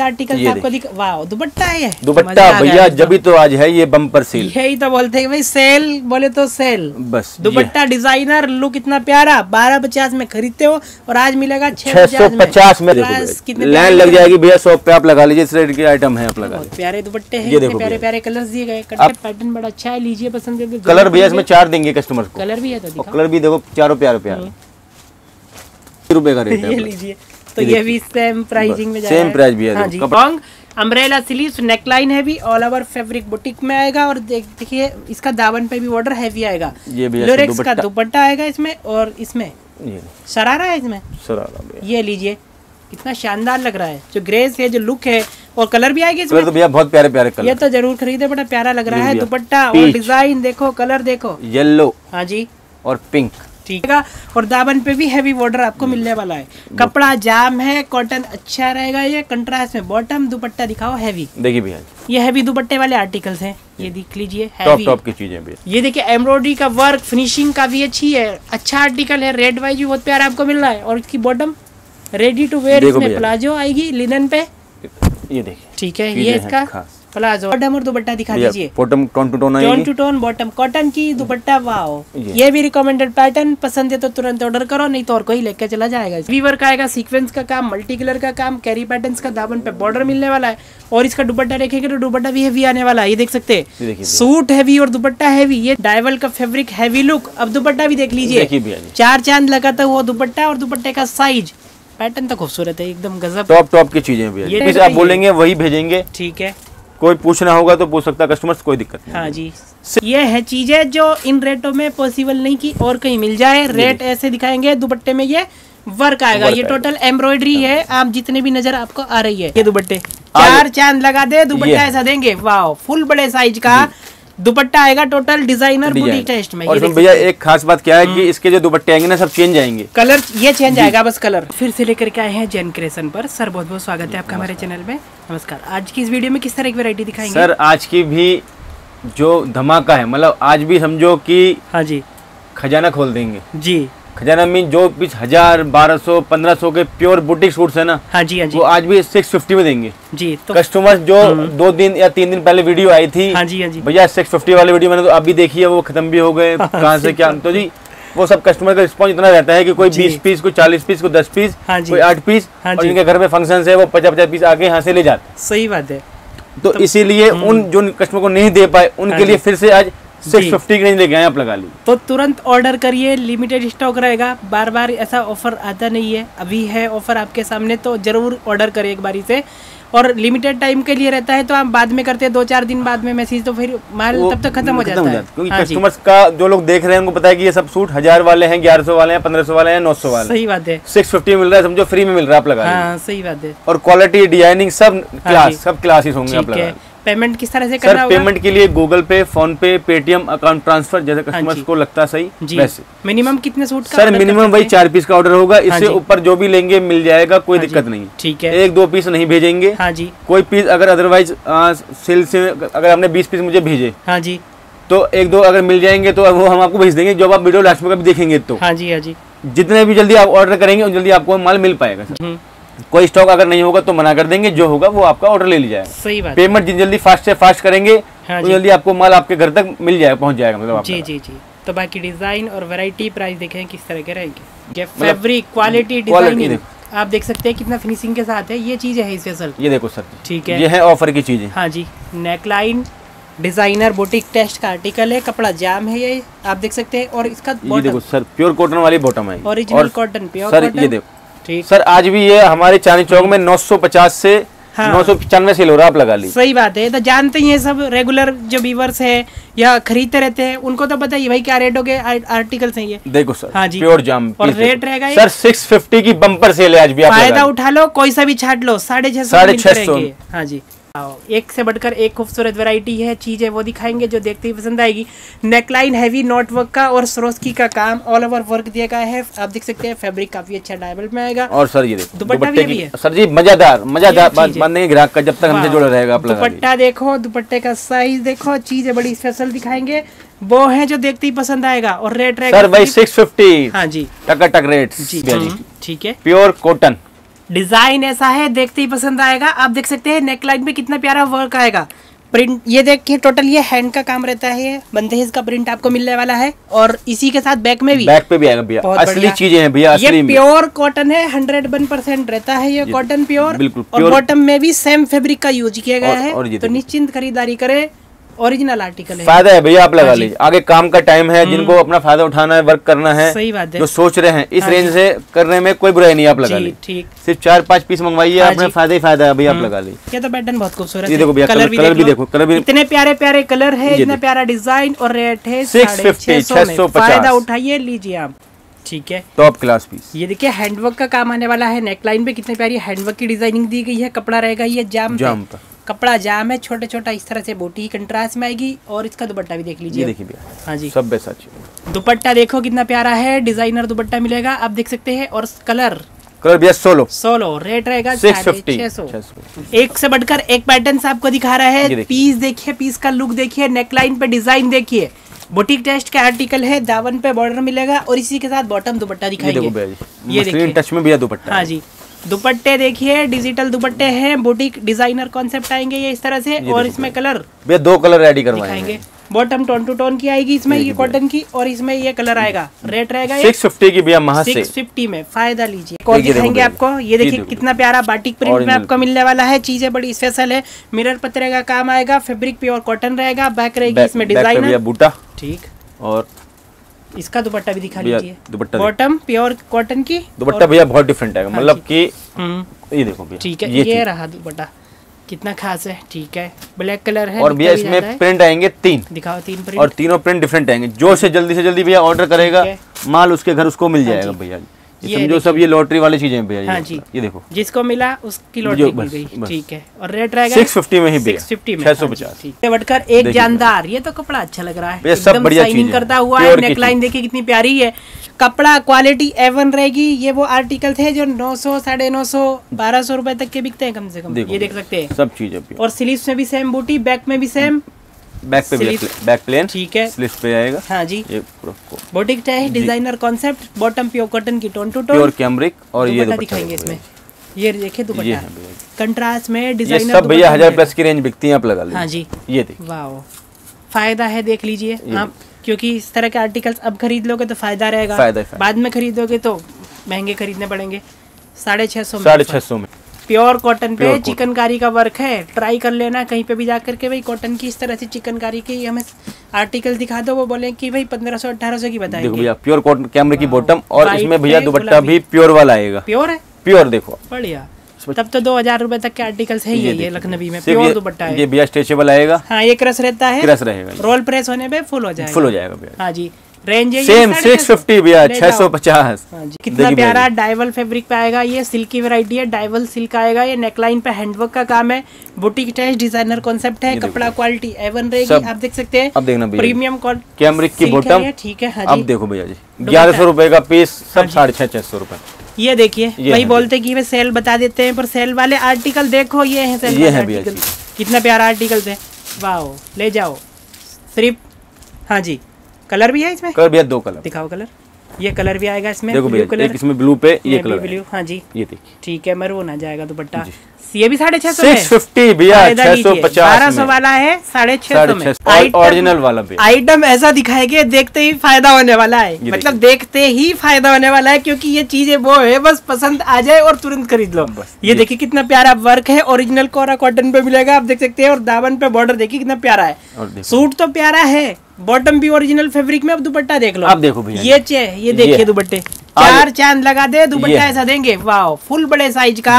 Article ये आपको दिख वाह दुपट्टा है। दुपट्टा भैया। जब तो आज है ये बम्पर सील यही तो बोलते हैं भाई सेल बोले तो सेल बस दुपट्टा डिज़ाइनर लुक इतना प्यारा बारह पचास में खरीदते हो और आज मिलेगा छह सौ पचास में लाइन लग जाएगी भैया सौ पे आप लगा लीजिए इस रेट के आइटम है आप लगा प्यारे दुपट्टे हैं प्यारे प्यारे कलर्स दिए गए पैटर्न बड़ा अच्छा है लीजिए पसंद कलर भैया इसमें चार देंगे कस्टमर को। कलर भी है तो कलर भी देखो चारों प्यारे प्यारे। रुपए का रेट है लीजिए। तो ये भी सेम प्राइसिंग में same price भी है, लॉन्ग अम्ब्रेला स्लीव्स नेकलाइन है भी ऑल ओवर फैब्रिक बुटीक में आएगा और देख देखिए इसका दावन पे भी बॉर्डर हैवी आएगा। ये इसका लोरेक्स का दुपट्टा। आएगा इसमें और इसमें ये शरारा है इसमें? भैया ये लीजिए कितना शानदार लग रहा है। जो ग्रेस है जो लुक है और कलर भी आएगी इसमें तो भैया बहुत प्यारे प्यारे कलर ये तो ज़रूर खरीदे बड़ा प्यारा लग रहा है दुपट्टा और डिज़ाइन देखो कलर देखो। येलो हाँ जी। और पिंक ठीक है। और दामन पे भी हैवी बॉर्डर आपको मिलने वाला है। कपड़ा जाम है कॉटन अच्छा रहेगा ये कंट्रास्ट में बॉटम दुपट्टा दिखाओ हैवी देखिए भैया ये हैवी दुपट्टे वाले आर्टिकल्स हैं। ये देख लीजिए टॉप टॉप की चीज़ें भैया। ये देखिए एम्ब्रॉयडरी का वर्क फिनिशिंग का भी अच्छी है। अच्छा आर्टिकल है रेड वाइज भी बहुत प्यारा आपको मिल रहा है। और इसकी बॉटम रेडी टू वेयर इसमें प्लाजो आएगी लिनन पे। ये देखिए। ठीक है ये इसका। प्लाजो बॉटम और दुपट्टा दिखा दीजिए। Bottom tone two tone tone two tone bottom cotton की दुपट्टा वाओ ये। भी रिकमेंडेड पैटर्न पसंद है तो तुरंत ऑर्डर करो नहीं तो और कोई लेके चला जाएगा। वीवर का आएगा सीक्वेंस का काम मल्टी कलर का काम कैरी पैटर्न का दामन पे बॉर्डर मिलने वाला है। और इसका दुपट्टा देखेंगे तो दुपट्टा भी हैवी आने वाला है ये देख सकते हैं। सूट हैवी और दुपट्टा हैवी ये डायवल का फेब्रिक हैवी लुक अब दुपट्टा भी देख लीजिए। चार चाँद लगाता हुआ दुपट्टा और दुपट्टे का साइज़ पैटर्न तो खूबसूरत है एकदम गजब। टॉप टॉप की चीज़ें ये आप बोलेंगे वही भेजेंगे। ठीक है। कोई पूछना होगा तो पूछ सकता कस्टमर्स कोई दिक्कत नहीं हाँ। जी। ये है चीज़ें जो इन रेटों में पॉसिबल नहीं की और कहीं मिल जाए। रेट ऐसे दिखाएँगे दुपट्टे में ये वर्क आएगा। वर्क ये टोटल एम्ब्रॉयडरी है। आप जितने भी नज़र आपको आ रही है। ये दुपट्टे। चार चाँद लगा दे दुपट्टा ऐसा देंगे। वाह फुल बड़े साइज़ का। दुपट्टा आएगा total designer boutique design taste में और भैया एक खास बात क्या है कि इसके जो दुपट्टे आएँगे ना सब चेंज आएँगे। कलर ये चेंज आएगा बस कलर फिर से लेकर के आए हैं जैन क्रेशन पर। सर बहुत बहुत स्वागत है आपका हमारे चैनल में। नमस्कार। आज की इस वीडियो में किस तरह की वेरायटी दिखाएँगे? सर आज की भी जो धमाका है मतलब आज भी समझो की हाँ जी। खजाना खोल देंगे। जी। खजाना मीन जो पीस हज़ार बारह सौ पंद्रह सौ के प्योर बुटीक सूट्स है ना हाँ जी हाँ जी वो आज भी सिक्स फिफ्टी में देंगे जी तो कस्टमर जो दो दिन या तीन दिन पहले वीडियो आई थी हाँ जी हाँ जी भैया सिक्स फिफ्टी वाले वीडियो मैंने तो अभी देखी है वो खत्म भी हो गए कहाँ से क्या तो जी वो सब कस्टमर का रिस्पॉन्स इतना रहता है कि कोई बीस पीस कोई चालीस पीस कोई दस पीस हाँ। कोई आठ पीस हाँ और। इनके घर में फ़ंक्शन है वो पचास पचास पीस आके यहाँ से ले जाते सही बात है तो तो इसीलिए उन जो कस्टमर को नहीं दे पाए हाँ उनके जी। लिए फिर से आज। सिक्स फिफ्टी की रेंज लेके आए आप लगा ली। तो तुरंत ऑर्डर करिए लिमिटेड स्टॉक रहेगा। बार बार ऐसा ऑफ़र आता नहीं है। अभी है ऑफ़र आपके सामने तो ज़रूर ऑर्डर करिए एक बारी से। और लिमिटेड टाइम के लिए रहता है तो आप बाद में करते हैं। दो चार दिन बाद में मैसेज तो फिर माल तब तक खत्म हो जाता है। क्योंकि हाँ कस्टमर्स का जो लोग देख रहे हैं उनको पता है कि ये सब सूट हज़ार वाले हैं ग्यारह सौ वाले हैं पंद्रह सौ वाले हैं नौ सौ वाले सही बात है। सिक्स फिफ्टी मिल रहा है समझो फ्री में मिल रहा है आप लगा हाँ सही बात है। और क्वालिटी डिज़ाइनिंग सब क्लास सब क्लासेस होंगे आप लगा है। पेमेंट किस तरह से करना सर होगा? पेमेंट के लिए Google pay phone pay Paytm account transfer जैसे कस्टमर्स हाँ को लगता है सही? जी। वैसे। मिनिमम कितने सूट का सर मिनिमम वही चार पीस का ऑर्डर होगा। इससे ऊपर जो भी लेंगे मिल जाएगा कोई हाँ दिक्कत नहीं। ठीक है। एक दो पीस नहीं भेजेंगे। हाँ जी। कोई पीस अगर अदरवाइज़ सेल से अगर आपने बीस पीस मुझे भेजे हाँ जी। तो एक दो अगर मिल जाएँगे तो वो हम आपको भेज देंगे। जब आप वीडियो लास्ट में कभी देखेंगे तो। हाँ जी हाँ जी। जितने भी जल्दी आप ऑर्डर करेंगे जल्दी आपको माल मिल पाएगा सर। हम्म, कोई स्टॉक अगर नहीं होगा तो मना कर देंगे जो होगा वो आपका ऑर्डर ले लिया जाएगा सही बात पेमेंट जितनी जल्दी फास्ट से फास्ट करेंगे हाँ तो जल्दी आपको माल आपके घर तक मिल जाएगा पहुँच जाएगा मतलब जी जी जी। तो बाकी डिज़ाइन और वैरायटी प्राइस देखें किस तरह के रहेंगे। फैब्रिक क्वालिटी डिज़ाइनिंग आप देख सकते हैं कितना फिनिशिंग के साथ है ये चीज़ है सर ये देखो सर ठीक है। ये है ऑफ़र की चीज़ें। हाँ जी नेकलाइन डिज़ाइनर बोटिक टेस्ट का आर्टिकल है कपड़ा जाम है ये आप देख सकते हैं और इसका ये देखो सर प्योर कॉटन वाली बॉटम है original cotton pure sir cotton ये देखो ठीक। सर आज भी ये हमारे चांदी चौक में 950 से हाँ। नौ सौ पचानवे सेल हो रहा आप लगा ली सही बात है तो जानते ही है सब रेगुलर जो व्यूवर्स है या खरीदते रहते हैं उनको तो पता ही भाई क्या रेट हो गए आर्टिकल्स हैं ये। देखो सर हाँ जी। प्योर जाम और रेट रहेगा सर सिक्स फिफ्टी की बम्पर सेल है आज भी आप फ़ायदा उठा लो कोई सा भी छाट लो साढ़े छह सौ साढ़े छह सौ। हाँ जी। एक से बढ़कर एक खूबसूरत वैरायटी है चीज़ है वो दिखाएँगे जो देखते ही पसंद आएगी। नेकलाइन हैवी नॉट वर्क का और सरोस्की का काम ऑल ओवर वर्क दिया गया है। आप देख सकते हैं फैब्रिक काफ़ी अच्छा डायबल में आएगा। और सर ये दुपट्टा भी दुपट्टे है। सर जी मज़ेदार मज़ेदार बात ग्राहक का जब तक हमसे। जुड़ा रहेगा। दुपट्टा देखो दुपट्टे का साइज़ देखो चीज़ है बड़ी स्पेशल दिखाएँगे। वो है जो देखते ही पसंद आएगा और रेट रहेगा सर भाई सिक्स फिफ्टी हाँ जी। टका टक रेट जी हम्म, ठीक है। प्योर कॉटन डिज़ाइन ऐसा है देखते ही पसंद आएगा। आप देख सकते हैं नेकलाइन पे कितना प्यारा वर्क आएगा। प्रिंट ये देखिए टोटल ये हैंड का काम रहता है बंदेज का प्रिंट आपको मिलने वाला है और इसी के साथ बैक में भी। बैक पे भी आएगा भैया। असली चीज़ें हैं भैया ये प्योर कॉटन है हंड्रेड वन परसेंट रहता है ये कॉटन प्योर बिल्कुल और बॉटम में भी सेम फैब्रिक का यूज़ किया गया और- है। और तो निश्चिंत खरीदारी करें। ओरिजिनल आर्टिकल है। फ़ायदा है भैया आप लगा हाँ। हम्म। लीजिए। आगे काम का टाइम है जिनको अपना फ़ायदा उठाना है वर्क करना है सही बात है। जो सोच रहे हैं इस हाँ रेंज जी। से करने में कोई बुराई नहीं आप लगा ली ठीक। सिर्फ़ चार पाँच पीस मंगवाइए हाँ अपना हम्म। फ़ायदा ही फ़ायदा है भैया आप लगा लीजिए। ये तो पैटर्न बहुत खूबसूरत है। देखो भैया, कलर- कलर भी देखो, कलर भी- इतने प्यारे प्यारे कलर है इतना प्यारा डिज़ाइन और रेट है 650, 650 में। 650 फ़ायदा उठाइए लीजिए आप। ठीक है। टॉप क्लास पीस ये देखिए हैंडवर्क का काम आने वाला है। नेकलाइन पे कितनी प्यारी हैंडवर्क की डिज़ाइनिंग दी गई है कपड़ा रहेगा ये जाम जाम पे। कपड़ा जाम है छोटा छोटा इस तरह से बोटी कंट्रास्ट में आएगी और इसका दुपट्टा भी देख ये लीजिए देखिए भैया हाँ जी। सब बेस्ट अच्छी दुपट्टा देखो कितना प्यारा है डिज़ाइनर दुपट्टा मिलेगा आप देख सकते हैं और कलर कलर भैया सोलो। सोलो रेट रहेगा सिक्स साढ़े फिफ्टी छह सौ। एक से बढ़कर एक पैटर्न आपको दिखा रहा है। पीस देखिए। पीस का लुक देखिए नेकलाइन पे डिज़ाइन देखिए। बुटीक टेस्ट का आर्टिकल है दावन पे बॉर्डर मिलेगा और इसी के साथ बॉटम दुपट्टा ये देखो भैया ये टच में भैया दुपट्टा हाँ। जी। दुपट्टे देखिए डिजिटल दुपट्टे हैं बुटीक डिज़ाइनर कॉन्सेप्ट आएँगे ये इस तरह से और इसमें कलर भैया दो कलर रेडी करवाएँगे। बॉटम टोन टू टोन की आएगी इसमें ये कॉटन की और इसमें ये कलर आएगा। रेट रहेगा सिक्स फिफ्टी की भैया महा सिक्स फिफ्टी में फ़ायदा लीजिए। कौन देखिए, देखो दिखाएँगे आपको ये ये देखिए कितना प्यारा बाटिक प्रिंट में आपको मिलने वाला है चीज़ें बड़ी स्पेशल है। मिरर पत्रे का काम आएगा फेब्रिक प्योर कॉटन रहेगा बैक रहेगी इसमें डिज़ाइन बूटा। ठीक। और इसका दुपट्टा भी दिखा दीजिए लीजिए। दुपट्टा बॉटम प्योर कॉटन की दुपट्टा भैया बहुत डिफरेंट है मतलब कि हम्म, ये देखो ठीक है ये रहा दुपट्टा। कितना खास है ठीक है। ब्लैक कलर है और भैया इसमें प्रिंट आएँगे तीन। दिखाओ तीन प्रिंट और तीनों प्रिंट डिफरेंट आएँगे। जो से जल्दी से जल्दी भैया ऑर्डर करेगा माल उसके घर उसको मिल हाँ जाएगा भैया। जी ये समझो सब ये लॉटरी वाली चीज़ें हैं भैया हाँ जी। ये देखो। जिसको मिला उसकी लॉटरी मिल गई। ठीक है। और रेट रहेगा 650 में ही भैया 650 में। छह सौ हाँ पचास। है। एक जानदार ये तो कपड़ा अच्छा लग रहा है। सब बढ़िया है। करता हुआ है। नेकलाइन देखिए कितनी प्यारी है। कपड़ा क्वालिटी एवन रहेगी। ये वो आर्टिकल थे जो 900 साढ़े नौ सौ बारह सौ रूपए तक के बिकते हैं कम से कम। ये देख सकते हैं। सब चीज़ें और स्लीव्स में भी सेम बूटी बैक में भी सेम बैक पे भैया बैक प्लेन ठीक है. स्लिप पे आएगा. हाँ जी. ये पूरा बोटिक है? Designer concept bottom pure cotton की tone two tone pure cambric और ये दिखाएँगे इसमें. ये देखिए दुपट्टा. है कंट्रास्ट में ये डिज़ाइनर सब भैया हज़ार। प्लस की रेंज बिकती है आप लगा लीजिए. हाँ जी. ये देखिए वाह फ़ायदा है देख लीजिए. आप क्योंकि इस तरह के आर्टिकल्स अब खरीद लोगे तो फ़ायदा रहेगा. फ़ायदा फ़ायदा। बाद में खरीदोगे तो महँगे खरीदने पड़ेंगे. साढ़े छह सौ साढ़े छह सौ में. प्योर कॉटन पे चिकनकारी का वर्क है। ट्राई कर लेना कहीं पे भी जा करके भाई कॉटन की इस तरह से चिकनकारी की हमें आर्टिकल दिखा दो वो बोले कि भाई पंद्रह सौ अठारह सौ की देखो बताएँगे भैया प्योर कॉटन कैमरे की बॉटम और इसमें भैया दुपट्टा भी प्योर वाला आएगा। प्योर है? प्योर देखो। बढ़िया। तब तो दो हज़ार रूपए तक के आर्टिकल्स है ये ये लखनवी में। प्योर दुपट्टा ये भैया स्ट्रेचेबल आएगा। हाँ ये क्रस रहता है। क्रस रहेगा। रोल प्रेस होने पे फुल हो जाएगा। फुल हो जाएगा भैया। हाँ जी। रेंज है सेम सिक्स। फिफ्टी भैया छह सौ पचास। हाँ कितना प्यारा डाइवल फैब्रिक पे आएगा ये सिल्की वैरायटी है डाइवल सिल्क आएगा ये नेकलाइन पे हैंडवर्क का काम है बुटीक टेस्ट डिज़ाइनर कॉन्सेप्ट है कपड़ा क्वालिटी एवन रहेगी आप देख सकते हैं अब देखना प्रीमियम कैमरिक की बॉटम ठीक है हाँ अब देखो भैया जी ग्यारह सौ रुपए का पीस हाँ सब साढ़े छह छह सौ रुपए। ये देखिए वही बोलते कि वे सेल बता देते हैं पर सेल वाले आर्टिकल देखो ये है सेल ये है आर्टिकल कितना प्यारा आर्टिकल है वाओ ले जाओ। सिर्फ़ हाँ जी। कलर भी है इसमें? कलर भी है दो कलर। दिखाओ कलर। ये कलर भी आएगा इसमें देखो ब्लू कलर। इसमें ब्लू पे ये कलर ब्लू हाँ। जी। ये देखिए। ठीक है मरून ना जाएगा दुपट्टा। ये भी साढ़े छह सौ सिक्स फिफ्टी भैया छह सौ पचास बारह सौ वाला है साढ़े छह सौ में। आइटम- ओरिजिनल वाला भैया आइटम ऐसा दिखाएँगे देखते ही फ़ायदा होने वाला है। मतलब देखते ही फ़ायदा होने वाला है क्योंकि ये चीज़ें वो है बस पसंद आ जाए और तुरंत खरीद लो। बस, ये। देखिए कितना प्यारा वर्क है ओरिजिनल कोरा कॉटन पे मिलेगा आप देख सकते हैं और दामन पे बॉर्डर देखिए कितना प्यारा है। सूट तो प्यारा है बॉटम भी ओरिजिनल फैब्रिक में अब दुपट्टा देख लो। आप देखो भैया ये चे ये देखिए। दुपट्टे। चार चाँद लगा दे दुपट्टा ऐसा देंगे। वाह फुल बड़े साइज़ का।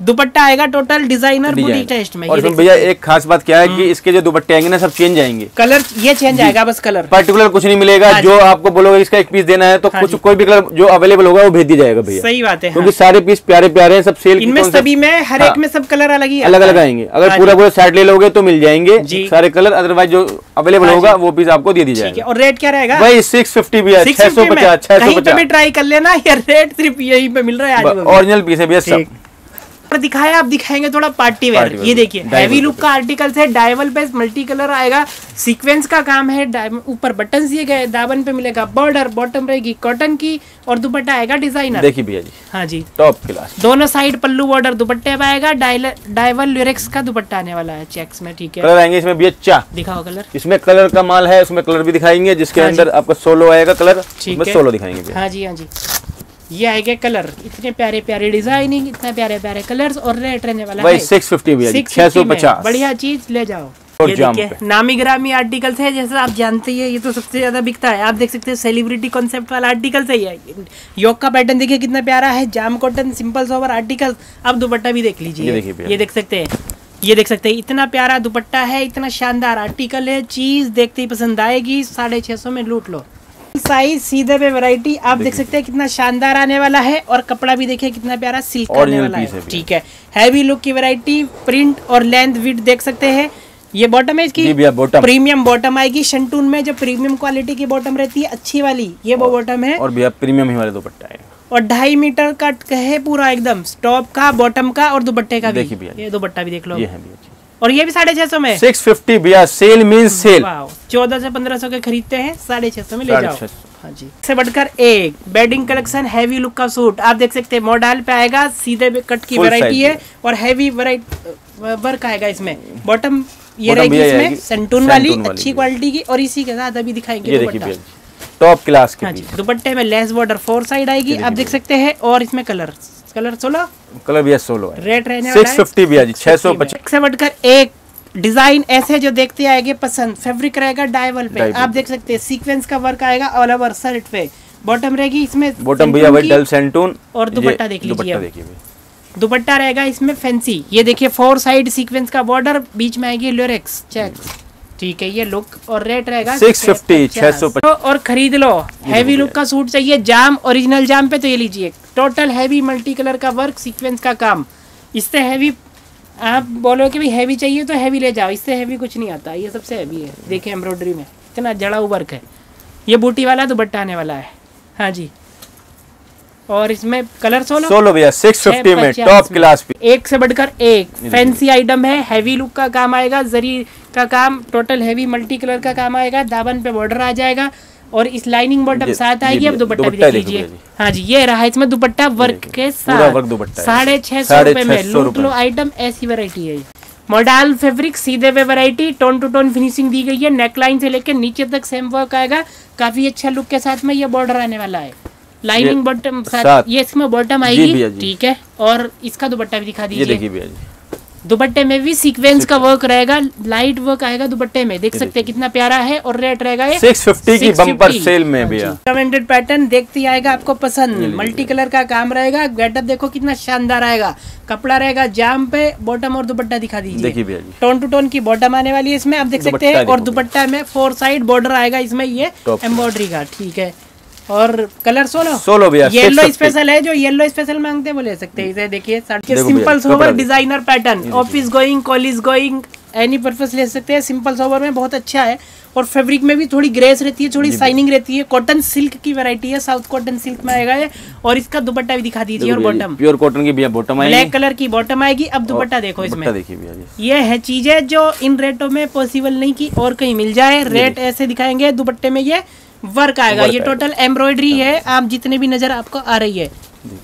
दुपट्टा आएगा टोटल डिज़ाइनर टेस्ट में और भैया एक खास बात क्या है कि इसके जो दुपट्टे आएँगे ना सब चेंज आएँगे। कलर ये चेंज आएगा बस कलर पर्टिकुलर कुछ नहीं मिलेगा हाँ जो। आपको बोलोगे इसका एक पीस देना है तो हाँ कुछ कोई भी कलर जो अवेलेबल होगा वो भेज दिया जाएगा भैया। सही बात है हाँ। क्योंकि सारे पीस प्यारे प्यारे हैं सब सेल इनमें सभी में हर एक हाँ। में सब कलर अलग ही अलग अलग आएँगे। अगर हाँ पूरा पूरा सेट ले लोगे तो मिल जाएँगे। सारे कलर अदरवाइज़ जो अवेलेबल हाँ होगा वो पीस आपको दे दी है। जाएगा। और रेट क्या रहेगा? भाई सिक्स फिफ्टी भैया छह सौ पचास छह सौ भी पचास। ट्राई कर लेना रेट सिर्फ़ यहीं पे मिल रहा है ओरिजिनल पीस है भैया दिखाया आप दिखाएँगे थोड़ा पार्टी वेयर ये देखिए हैवी लुक का आर्टिकल है डायवल पे मल्टी कलर आएगा। सीक्वेंस का काम है ऊपर बटन दिए गए दामन पे मिलेगा बॉर्डर बॉटम रहेगी कॉटन की और दुपट्टा आएगा डिज़ाइनर देखिए भैया जी। हाँ जी। टॉप क्लास दोनों साइड पल्लू बॉर्डर दुपट्टे पे आएगा डायवल लिरिक्स का दुपट्टा आने वाला है चेक्स में ठीक है। कलर आएँगे इसमें भैया चार दिखाओ कलर इसमें कलर का माल है उसमें कलर भी दिखाएँगे जिसके हाँ अंदर आपका सोलो आएगा कलर ठीक है। सोलो दिखाएँगे हाँ जी हाँ जी। ये आएँगे कलर। इतने प्यारे प्यारे डिज़ाइनिंग इतने प्यारे प्यारे कलर्स और रेट रहने वाला भाई है। सिक्स फिफ्टी भैया छह सौ पचास। बढ़िया चीज़ ले जाओ। और ये नामी ग्रामी आर्टिकल्स है जैसे आप जानते ही है ये तो सबसे ज़्यादा बिकता है। आप देख सकते हैं सेलिब्रिटी कॉन्सेप्ट वाला आर्टिकल है ये। योग का पैटर्न देखिए कितना प्यारा है। जाम कॉटन सिंपल सोवर आर्टिकल आप दुपट्टा भी देख ये लीजिए देखिए भैया। ये देख सकते हैं। ये देख सकते हैं इतना प्यारा दुपट्टा है इतना शानदार आर्टिकल है। चीज़ देखते ही पसंद आएगी साढ़े छह सौ में लूट लो। साइज़ सीधे पे वैरायटी आप देख सकते हैं कितना शानदार आने वाला है और कपड़ा भी देखिए कितना प्यारा सिल्क आने वाला है। ठीक है। हैवी लुक की वैरायटी प्रिंट और लेंथ विड देख सकते हैं। ये बॉटम है इसकी? बॉटम प्रीमियम बॉटम आएगी। शंटून में जो प्रीमियम क्वालिटी की बॉटम रहती है अच्छी वाली ये वो बॉटम है। और भैया प्रीमियम ही वाले दुपट्टा है। और ढाई मीटर का है पूरा एकदम टॉप का बॉटम का और दुपट्टे का भी। ये दुपट्टा भी देख लो। ये है और ये भी साढ़े छह सौ में? सिक्स फिफ्टी भैया सेल मीन सेल। चौदह से पंद्रह सौ के खरीदते हैं साढ़े छह सौ में ले जाओ। हाँ जी। से बढ़कर एक बेडिंग कलेक्शन हैवी लुक का सूट आप देख सकते हैं मॉडल पे आएगा सीधे कट की वैरायटी है और हैवी वर्क आएगा इसमें। बॉटम ये रहेगी इसमें सेंटून वाली वाली अच्छी क्वालिटी की और इसी के साथ अभी दिखाएँगे टॉप क्लास के हाँ दुपट्टे में लेस बॉर्डर फोर साइड आएगी आप देख सकते हैं और इसमें कलर कलर सोलह कलर भैया सोलो है। रेट रहने सिक्स फिफ्टी भैया जी छह सौ पचास से बढ़कर एक डिज़ाइन ऐसे जो देखते आएँगे पसंद। फैब्रिक रहेगा डायवल पे। आप देख सकते हैं सीक्वेंस का वर्क आएगा ऑल ओवर शर्ट पे। बॉटम रहेगी इसमें बॉटम भैया वही डल सेंटून और दुपट्टा देख लीजिए दुपट्टा देखिए दुपट्टा रहेगा इसमें फैंसी ये देखिए फोर साइड सीक्वेंस का बॉर्डर बीच में आएगी लोरेक्स चेक्स ठीक है ये लुक और रेट रहेगा 650, 650 650 तो और खरीद लो। हैवी लुक का सूट चाहिए जाम ओरिजिनल जाम पे तो ये लीजिए। टोटल हैवी मल्टी कलर का वर्क सीक्वेंस का काम। इससे हैवी आप बोलो कि भाई हैवी चाहिए तो हैवी ले जाओ इससे हैवी कुछ नहीं आता। ये सबसे हैवी है। देखिए एम्ब्रॉयडरी में इतना जड़ा वर्क है। ये बूटी वाला दुपट्टा आने वाला है। हाँ जी। और इसमें कलर सोलो? सोलो भैया सिक्स फिफ्टी में टॉप क्लास पीस एक से बढ़कर एक। फैंसी आइटम है हैवी लुक का काम आएगा जरी का काम टोटल हैवी मल्टी कलर का काम आएगा दामन पे बॉर्डर आ जाएगा और इस लाइनिंग बॉटम साथ आएगी अब दुपट्टा भी देख लीजिए हाँ जी ये रहा इसमें दुपट्टा वर्क के साथ। साढ़े छह सौ रुपए में। लूट लो आइटम ऐसी वैरायटी है मॉडल फैब्रिक सीधे पे variety tone two tone finishing दी गई है। नेकलाइन से लेकर नीचे तक सेम वर्क आएगा। काफ़ी अच्छा लुक के साथ में ये बॉर्डर आने वाला है। Lining bottom. ये इसमें बॉटम आएगी ठीक है? और इसका दुपट्टा भी दिखा दीजिए। देखिए भैया जी। दुपट्टे में भी सीक्वेंस का वर्क रहेगा लाइट वर्क आएगा दुपट्टे में। देख सकते हैं कितना प्यारा है और रेट रहेगा ये। 650 की बम्पर सेल में भैया। कमेंटेड पैटर्न देखते ही आएगा आपको पसंद। मल्टी कलर का काम रहेगा। गेटअप देखो कितना शानदार आएगा। कपड़ा रहेगा जाम पे बॉटम और दुपट्टा दिखा दीजिए। देखिए भैया टोन टू टोन की बॉटम आने वाली है इसमें। आप देख सकते हैं और दुपट्टा में फोर साइड बॉर्डर आएगा इसमें ये एम्ब्रॉयडरी का ठीक है? और कलर सोलो सोलो भैया येलो स्पेशल है जो येलो स्पेशल मांगते हैं वो ले सकते हैं इसे देखिए simple sober designer pattern office going college going any purpose ले सकते हैं सिंपल सोवर में बहुत अच्छा है और फैब्रिक में भी थोड़ी ग्रेस रहती है थोड़ी शाइनिंग रहती है कॉटन सिल्क की वैरायटी है साउथ कॉटन सिल्क में आएगा ये और इसका दुपट्टा भी दिखा दीजिए और बॉटम प्योर कॉटन की भैया बॉटम आएगी ब्लैक कलर की बॉटम आएगी अब दुपट्टा देखो इसमें देखिए भैया ये है चीज़ें जो इन रेटों में पॉसिबल नहीं की और कहीं मिल जाए रेट ऐसे दिखाएँगे दुपट्टे में ये वर्क आएगा। ये टोटल एम्ब्रॉयडरी है। आप जितने भी नज़र आपको आ रही है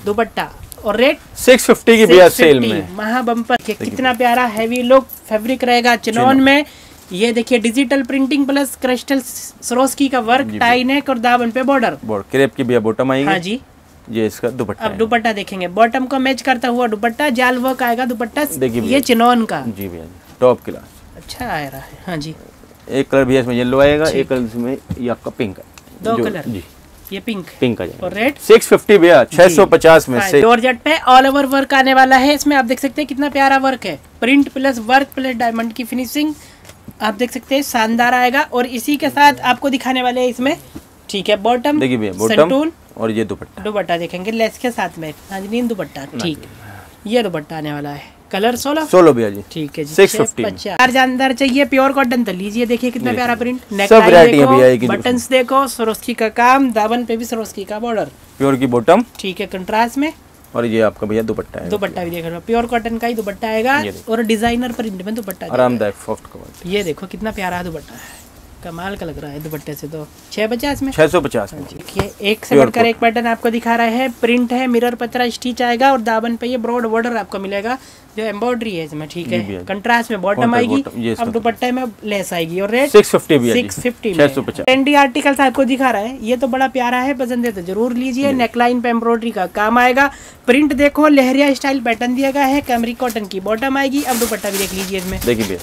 दुपट्टा और रेट 650 की भैया सेल में। महा बम्पर के कितना प्यारा हैवी लुक फैब्रिक रहेगा चिनौन में। ये देखिए digital printing plus crystal Swarovski का वर्क टाई नेक और दामन पे बॉर्डर बोर्ड क्रेप की भैया बॉटम हाँ जी। ये इसका दुपट्टा अब दुपट्टा देखेंगे। बॉटम को मैच करता हुआ दुपट्टा जाल वर्क आएगा दुपट्टा। देखिए ये चिनोन का। जी भैया टॉप क्लास अच्छा आ रहा है। हाँ जी। एक कलर भैया इसमें येलो आएगा एक कलर इसमें ये आपका पिंक है दो कलर। जी। ये पिंक पिंक आ जाएगा। और रेड 650 भैया 650 में से जॉर्जेट पे ऑल ओवर वर्क आने वाला है। इसमें आप देख सकते हैं कितना प्यारा वर्क है। Print plus work plus diamond की फिनिशिंग आप देख सकते हैं शानदार आएगा। और इसी के साथ आपको दिखाने वाले हैं इसमें ठीक है बॉटम देखिए भैया बॉटम और ये दुपट्टा। दुपट्टा देखेंगे लेस के साथ में। नाजनीन दुपट्टा ठीक। ये दुपट्टा आने वाला है। कलर सोलह? सोलह भैया जी। ठीक है जी 650 में। चार जानदार चाहिए प्योर कॉटन तो लीजिए देखिए कितना प्यारा प्रिंट सब देखो बटन्स देखो सरोस्की का काम दावन पे भी सरोस्की का बॉर्डर प्योर की बॉटम ठीक है कंट्रास्ट में। और ये आपका भैया दुपट्टा है। दुपट्टा भी देख रहे हो प्योर कॉटन का ही दुपट्टा आएगा और डिज़ाइनर प्रिंट में दुपट्टा दिया। आरामदायक सॉफ्ट कवर ये देखो कितना प्यारा दुपट्टा है। कमाल का लग रहा है दुपट्टे से तो। छह पचास में? छह सौ पचास में। देखिए एक से बढ़कर एक पैटर्न आपको दिखा रहा है। प्रिंट है मिरर पत्रा स्टिच आएगा और दाबन पे ये ब्रॉड बॉर्डर आपको मिलेगा जो एम्ब्रॉयडरी है इसमें ठीक है? कंट्रास्ट में बॉटम आएगी अब दुपट्टे में लेस आएगी और rate six fifty six fifty छह सौ पचास। ट्रेंडी आर्टिकल्स आपको दिखा रहा है ये तो बड़ा प्यारा है पसंद है तो ज़रूर लीजिए। नेकलाइन पे एम्ब्रॉयडरी का काम आएगा। प्रिंट देखो लहरिया स्टाइल पैटर्न दिया गया है कैमरी कॉटन की बॉटम आएगी अब दुपट्टा भी देख लीजिए इसमें। देखिए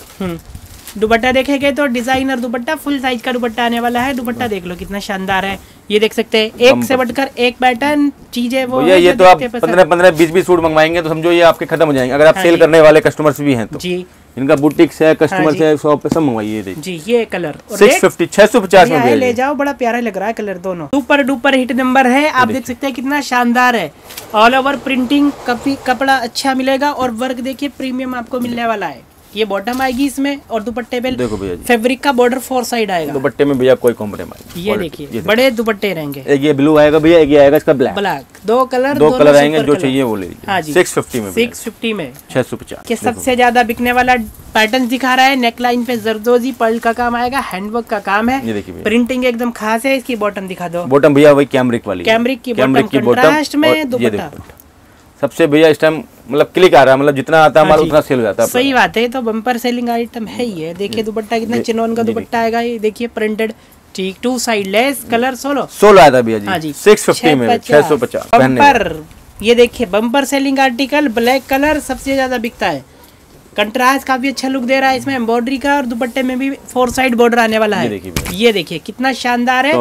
दुपट्टा देखेंगे तो डिज़ाइनर दुपट्टा फुल साइज़ का दुपट्टा आने वाला है। दुपट्टा देख लो कितना शानदार है। ये देख सकते हैं एक से बढ़कर एक पैटर्न चीज़ें वो है ये तो आप पंद्रह पंद्रह बीस बीस सूट मंगवाएँगे तो समझो ये आपके खत्म हो जाएँगे। अगर आप हाँ सेल करने वाले कस्टमर्स भी हैं तो। जी। इनका बुटीक्स है कस्टमर्स जी। है शॉप पे सब मंगवाइए ये जी ये कलर सिक्स फिफ्टी छह सौ पचास में है, ले जाओ बड़ा प्यारा लग रहा है कलर दोनों। सुपर डुपर हिट नंबर है आप देख सकते हैं कितना शानदार है। ऑल ओवर प्रिंटिंग कपड़ा अच्छा मिलेगा और वर्क देखिए प्रीमियम आपको मिलने वाला है। ये बॉटम आएगी इसमें और दुपट्टे पे देखो भैया फैब्रिक का बॉर्डर फोर साइड आएगा। दुपट्टे में भैया कोई कॉम्प्रोमाइज ये देखिए बड़े दुपट्टे रहेंगे। एक ये ब्लू आएगा भैया एक ये आएगा इसका ब्लैक ब्लैक दो कलर दो कलर आएँगे जो चाहिए वो ले हाँ लीजिए जी। सिक्स फिफ्टी में सिक्स फिफ्टी में। छह सौ पचास सबसे ज़्यादा बिकने वाला पैटर्न दिखा रहा है नेकलाइन पे जरदोजी पर्ल का काम आएगा हैंडवर्क का काम है। ये देखिए प्रिंटिंग एकदम खास है इसकी बॉटम दिखा दो। बॉटम भैया वही कैमरिक वाली। कैमरिक की bottom, bottom में दुपट्टा। सबसे भैया इस टाइम मतलब क्लिक आ रहा है मतलब जितना आता है हाँ हमारा उतना सेल हो जाता है सही बात है तो बम्पर सेलिंग आइटम है ही है। देखिए दुपट्टा कितना चिनोन का दुपट्टा आएगा ये देखिए प्रिंटेड ठीक two side lace colour solo. Solo आया था भैया हाँ जी। सिक्स फिफ्टी में छह सौ पचास बंपर बम्पर ये देखिए bumper selling article black colour सबसे ज़्यादा बिकता है। कंट्रास्ट काफ़ी अच्छा लुक दे रहा है इसमें एम्ब्रॉयडरी का और दुपट्टे में भी फोर साइड बॉर्डर आने वाला है। ये देखिए कितना शानदार है।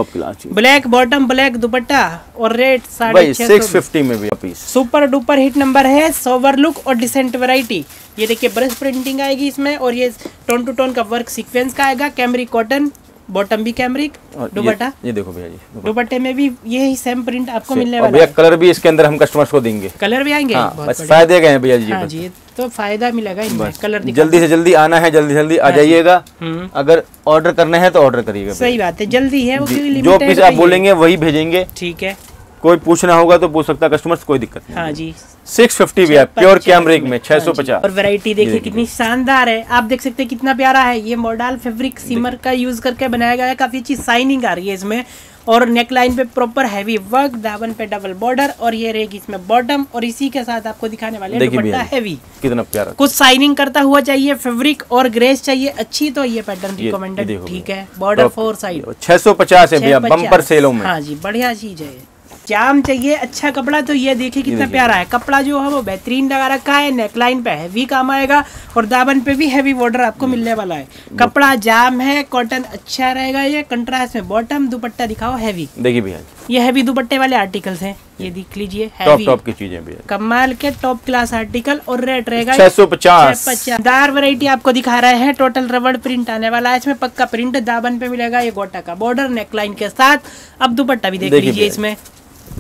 ब्लैक बॉटम ब्लैक दुपट्टा और रेट साढ़े सिक्स फिफ्टी में भैया piece super duper hit number है सोवर लुक और डिसेंट वैरायटी ये देखिए ब्रश प्रिंटिंग आएगी इसमें और ये टोन टू टोन का वर्क सीक्वेंस का आएगा। कैमरिक कॉटन बॉटम भी कैमरिक दुपट्टा ये, ये देखो भैया जी दुपट्टे। में भी यही सेम प्रिंट आपको मिलने वाला है। कलर भी इसके अंदर हम कस्टमर्स को देंगे। कलर भी आएँगे? हाँ बस फ़ायदे गए हैं भैया जी हाँ। जी तो फ़ायदा मिलेगा इनमें कलर जल्दी से जल्दी आना है जल्दी जल्दी आ जाइएगा। हम्म। अगर ऑर्डर करना है तो ऑर्डर करिएगा सही बात है जल्दी है वो जी, पीस आप बोलेंगे वही भेजेंगे। ठीक है। कोई पूछना होगा तो पूछ सकता है कस्टमर्स कोई दिक्कत नहीं। हाँ जी। सिक्स फिफ्टी भी छह प्योर कैमरिक में, हाँ छह सौ पचास। और वैरायटी देखिए देखिए। कितनी शानदार है। आप देख सकते हैं कितना प्यारा है। ये मॉडल फैब्रिक सीमर का यूज़ करके बनाया गया है। काफ़ी अच्छी शाइनिंग आ रही है इसमें। और नेक लाइन पे प्रॉपर हैवी वर्क दावन पे डबल बॉर्डर और ये रहेगी इसमें बॉटम और इसी के साथ आपको दिखाने वाले दुपट्टा हैवी कितना प्यारा। कुछ साइनिंग करता हुआ चाहिए फेब्रिक और ग्रेस चाहिए अच्छी तो ये पैटर्न रिकमेंडेड ठीक है बॉर्डर फोर साइड छह सौ पचास है बम्पर सेलों में। हाँ जी बढ़िया चीज़ है। जाम चाहिए अच्छा कपड़ा? तो ये देखिए कितना। प्यारा है। कपड़ा जो है वो बेहतरीन लगा रखा है नेकलाइन पे हैवी काम आएगा और दामन पे भी हैवी बॉर्डर आपको मिलने वाला है। कपड़ा जाम है कॉटन अच्छा रहेगा ये। कंट्रास्ट में बॉटम दुपट्टा दिखाओ हैवी देखिए भैया ये हैवी दुपट्टे वाले आर्टिकल्स हैं। ये देख लीजिए टॉप टॉप की चीज़ें कमाल के टॉप क्लास आर्टिकल और रेट रहेगा। छह सौ पचास। दार वैरायटी आपको दिखा रहे हैं। टोटल रबड़ प्रिंट आने वाला है। इसमें पक्का प्रिंट दाबन पे मिलेगा ये गोटा का। बॉर्डर नेकलाइन के साथ। अब दुपट्टा भी देख लीजिए इसमें।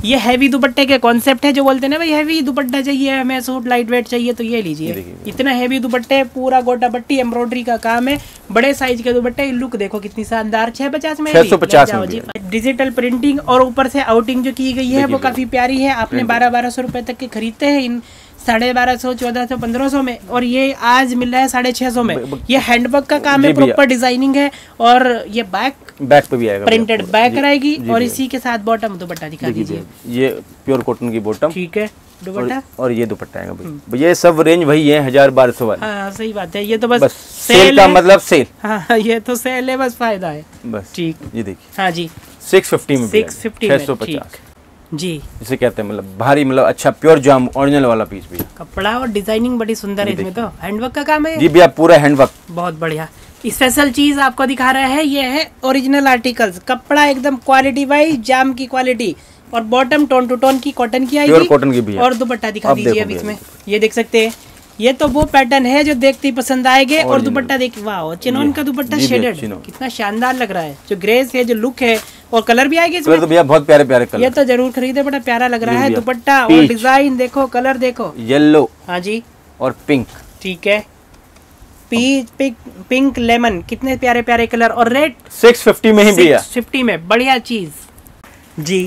ये हैवी दुपट्टे के कॉन्सेप्ट है जो बोलते हैं ना भाई हैवी दुपट्टा चाहिए हमें सूट लाइट वेट चाहिए तो ये लीजिए। इतना हैवी दुपट्टे है पूरा गोटा पट्टी एम्ब्रॉयडरी का काम है। बड़े साइज़ के दुपट्टे लुक देखो कितनी शानदार छह पचास में 650 में भी डिजिटल प्रिंटिंग और ऊपर से आउटिंग जो की गई है वो काफ़ी प्यारी है। आपने बारह बारह सौ रुपए तक के खरीदते हैं इन साढ़े बारह सौ चौदह सौ पंद्रह सौ में और ये आज मिल रहा है साढ़े छह सौ में। ये हैंडवर्क का काम है प्रॉपर डिज़ाइनिंग है और ये बैक बैक पे भी आएगा प्रिंटेड बैक रहेगी और इसी के साथ बॉटम दुपट्टा दिखा दीजिए। ये प्योर कॉटन की बॉटम ठीक है दुपट्टा? और, ये दुपट्टा आएगा भैया। भैया ये सब रेंज वही है हज़ार बारह सौ वाले। हाँ सही बात है ये तो बस, बस सेल का मतलब सेल हाँ ये तो सेल है बस फ़ायदा है। बस ठीक। ये देखिए। हाँ जी। सिक्स फिफ्टी में सिक्स फिफ्टी छह सौ पचास। जी। इसे कहते हैं मतलब भारी मतलब अच्छा प्योर जाम ओरिजिनल वाला पीस भी कपड़ा और डिज़ाइनिंग बड़ी सुंदर है इसमें तो। हैंडवर्क का काम है? जी भैया पूरा हैंडवर्क बहुत बढ़िया। स्पेशल चीज़ आपको दिखा रहा है ये है ओरिजिनल आर्टिकल्स कपड़ा एकदम क्वालिटी वाइज जाम की क्वालिटी और बॉटम टोन टू टोन की कॉटन की आएगी कॉटन की भी है। और दुपट्टा दिखा दीजिए अब इसमें। ये देख सकते हैं। ये तो वो पैटर्न है जो देखते ही पसंद आएँगे और। दुपट्टा देख वाह चिनोन का दुपट्टा शेडेड कितना शानदार लग रहा है। जो ग्रेस है जो लुक है और कलर भी आएगी इसमें तो भैया बहुत प्यारे प्यारे कलर ये तो ज़रूर खरीदे बड़ा प्यारा लग रहा है। दुपट्टा और डिज़ाइन देखो कलर देखो। येलो हाँ जी। और पिंक ठीक है। पीच पिंक पिंक लेमन कितने प्यारे प्यारे कलर और रेड सिक्स फिफ्टी में ही भैया। फिफ्टी में बढ़िया चीज़। जी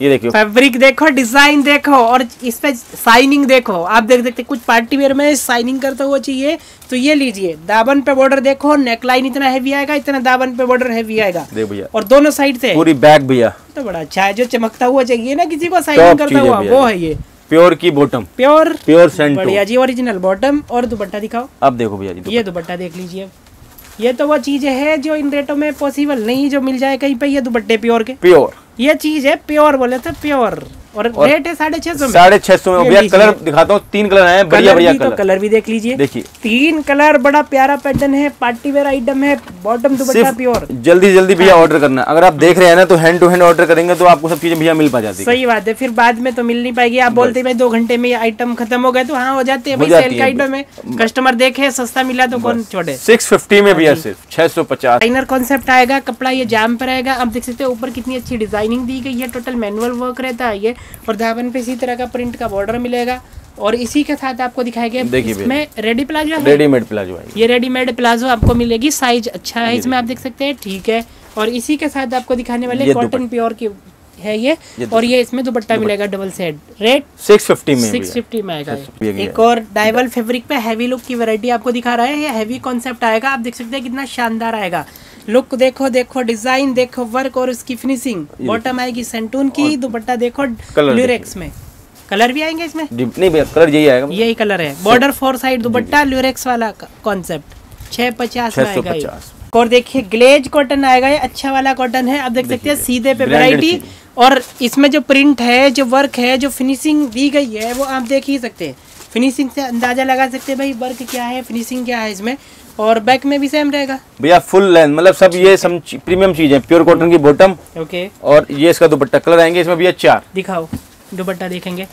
ये देखियो। फैब्रिक देखो डिज़ाइन देखो और इस पे साइनिंग देखो। आप देख हैं, कुछ पार्टी वेयर में साइनिंग करता हुआ चाहिए तो ये लीजिए। दाबन पे बॉर्डर देखो नेकलाइन इतना हैवी आएगा इतना दाबन पे बॉर्डर हैवी आएगा। देख भैया। और दोनों साइड से। पूरी बैग भैया। तो बड़ा अच्छा है जो चमकता हुआ चाहिए ना किसी को साइनिंग करता हुआ वो है ये। प्योर की बॉटम प्योर प्योर सेंट बढ़िया जी ओरिजिनल बॉटम और दुपट्टा दिखाओ। अब देखो भैया जी ये दुपट्टा देख लीजिए। ये तो वो चीज़ है जो इन रेटों में पॉसिबल नहीं जो मिल जाए कहीं पे ये दुपट्टे प्योर के। प्योर ये चीज़ है प्योर बोले तो प्योर और रेट है साढ़े छह सौ साढ़े छह सौ में। भैया कलर दिखाता हूँ तीन कलर हैं बढ़िया बढ़िया तो कलर। कलर भी देख लीजिए। देखिए। तीन कलर बड़ा प्यारा पैटर्न है पार्टी वेयर आइटम है बॉटम दुपट्टा प्योर। जल्दी जल्दी भैया ऑर्डर करना। अगर आप देख रहे हैं ना तो हैंड टू हैंड ऑर्डर करेंगे तो आपको सब चीज़ें भैया मिल पा जाती है। सही बात है फिर बाद में तो मिल नहीं पाएगी। आप बोलते भाई दो घंटे में ये आइटम खत्म हो गए तो हाँ हो जाते हैं हो भाई सेल का है। आइटम है। कस्टमर देखे सस्ता मिला तो कौन छोड़े? सिक्स फिफ्टी में हाँ भैया सिर्फ़ छह सौ पचास। डिज़ाइनर कॉन्सेप्ट आएगा कपड़ा ये जाम पर आएगा। आप देख सकते हैं ऊपर कितनी अच्छी डिज़ाइनिंग दी गई है टोटल मैनुअल वर्क रहता है ये। और धावन पे इसी तरह का प्रिंट का बॉर्डर मिलेगा। और इसी के साथ आपको दिखाया गया इसमें रेडी प्लाजो है। रेडीमेड प्लाजो है। ये रेडीमेड प्लाजो आपको मिलेगी। साइज़ अच्छा है इसमें आप देख सकते हैं ठीक है। और इसी के साथ आपको दिखाने वाले कॉटन प्योर की है ये ये और ये इसमें दुपट्टा मिलेगा double set rate six fifty में सिक्स भैया फिफ्टी में आएगा एक और डाइवल फैब्रिक पे हैवी लुक की वैरायटी आपको दिखा रहा है। ये हैवी कॉन्सेप्ट आएगा। आप देख सकते हैं कितना शानदार आएगा। लुक देखो देखो डिज़ाइन देखो वर्क और उसकी फिनिशिंग बॉटम आएगी सेंटून की दुपट्टा देखो कलर ल्यूरेक्स में। कलर भी आएँगे इसमें? नहीं भैया कलर यही आएगा। यही कलर है। Border four side dupatta lurex वाला कॉन्सेप्ट छह पचास में आएगा और देखिए ग्लेज कॉटन आएगा ये। अच्छा वाला कॉटन है। आप देख सकते हैं सीधे पे वैरायटी चीज़। और इसमें जो प्रिंट है जो वर्क है जो फिनिशिंग दी गई है वो आप देख ही सकते हैं। फिनिशिंग से अंदाज़ा लगा सकते हैं भाई वर्क क्या है फिनिशिंग क्या है इसमें। और बैक में भी सेम रहेगा। भैया फुल लेंथ मतलब सब ये सब प्रीमियम चीज़ है प्योर कॉटन की बॉटम ओके और ये इसका दुपट्टा। कलर आएँगे इसमें भैया चार। दिखाओ दुपट्टा देखेंगे।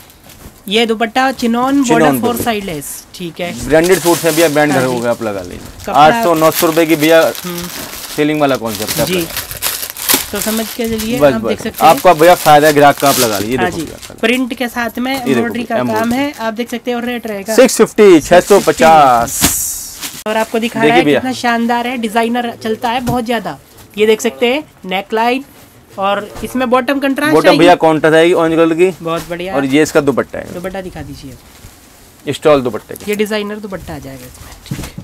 ये dupatta chinon border four. Side lace ठीक है। ब्रांडेड सूट है भैया ब्रांड हाँ घर हो गया आप लगा लीजिए। आठ सौ नौ सौ रुपए की भैया हम्म, सेलिंग वाला कॉन्सेप्ट है जी। तो समझ के चलिए आप देख सकते हैं। आपका भैया फ़ायदा ग्राहक का आप लगा लीजिए हाँ जी प्रिंट के साथ में एम्ब्रॉयडरी का काम है आप देख सकते हैं और रेट रहेगा। सिक्स फिफ्टी छह सौ पचास। और आपको दिखा रहा है कितना शानदार है डिज़ाइनर चलता है बहुत ज़्यादा। ये देख सकते हैं नेक लाइन और इसमें बॉटम कंट्रास्ट बॉटम भैया काउंटर आएगी? ऑरेंज कलर की? बहुत बढ़िया। और ये इसका दुपट्टा है। दुपट्टा दिखा दीजिए। स्टॉल दुपट्टे ये डिज़ाइनर दुपट्टा आ जाएगा इसमें। ठीक है।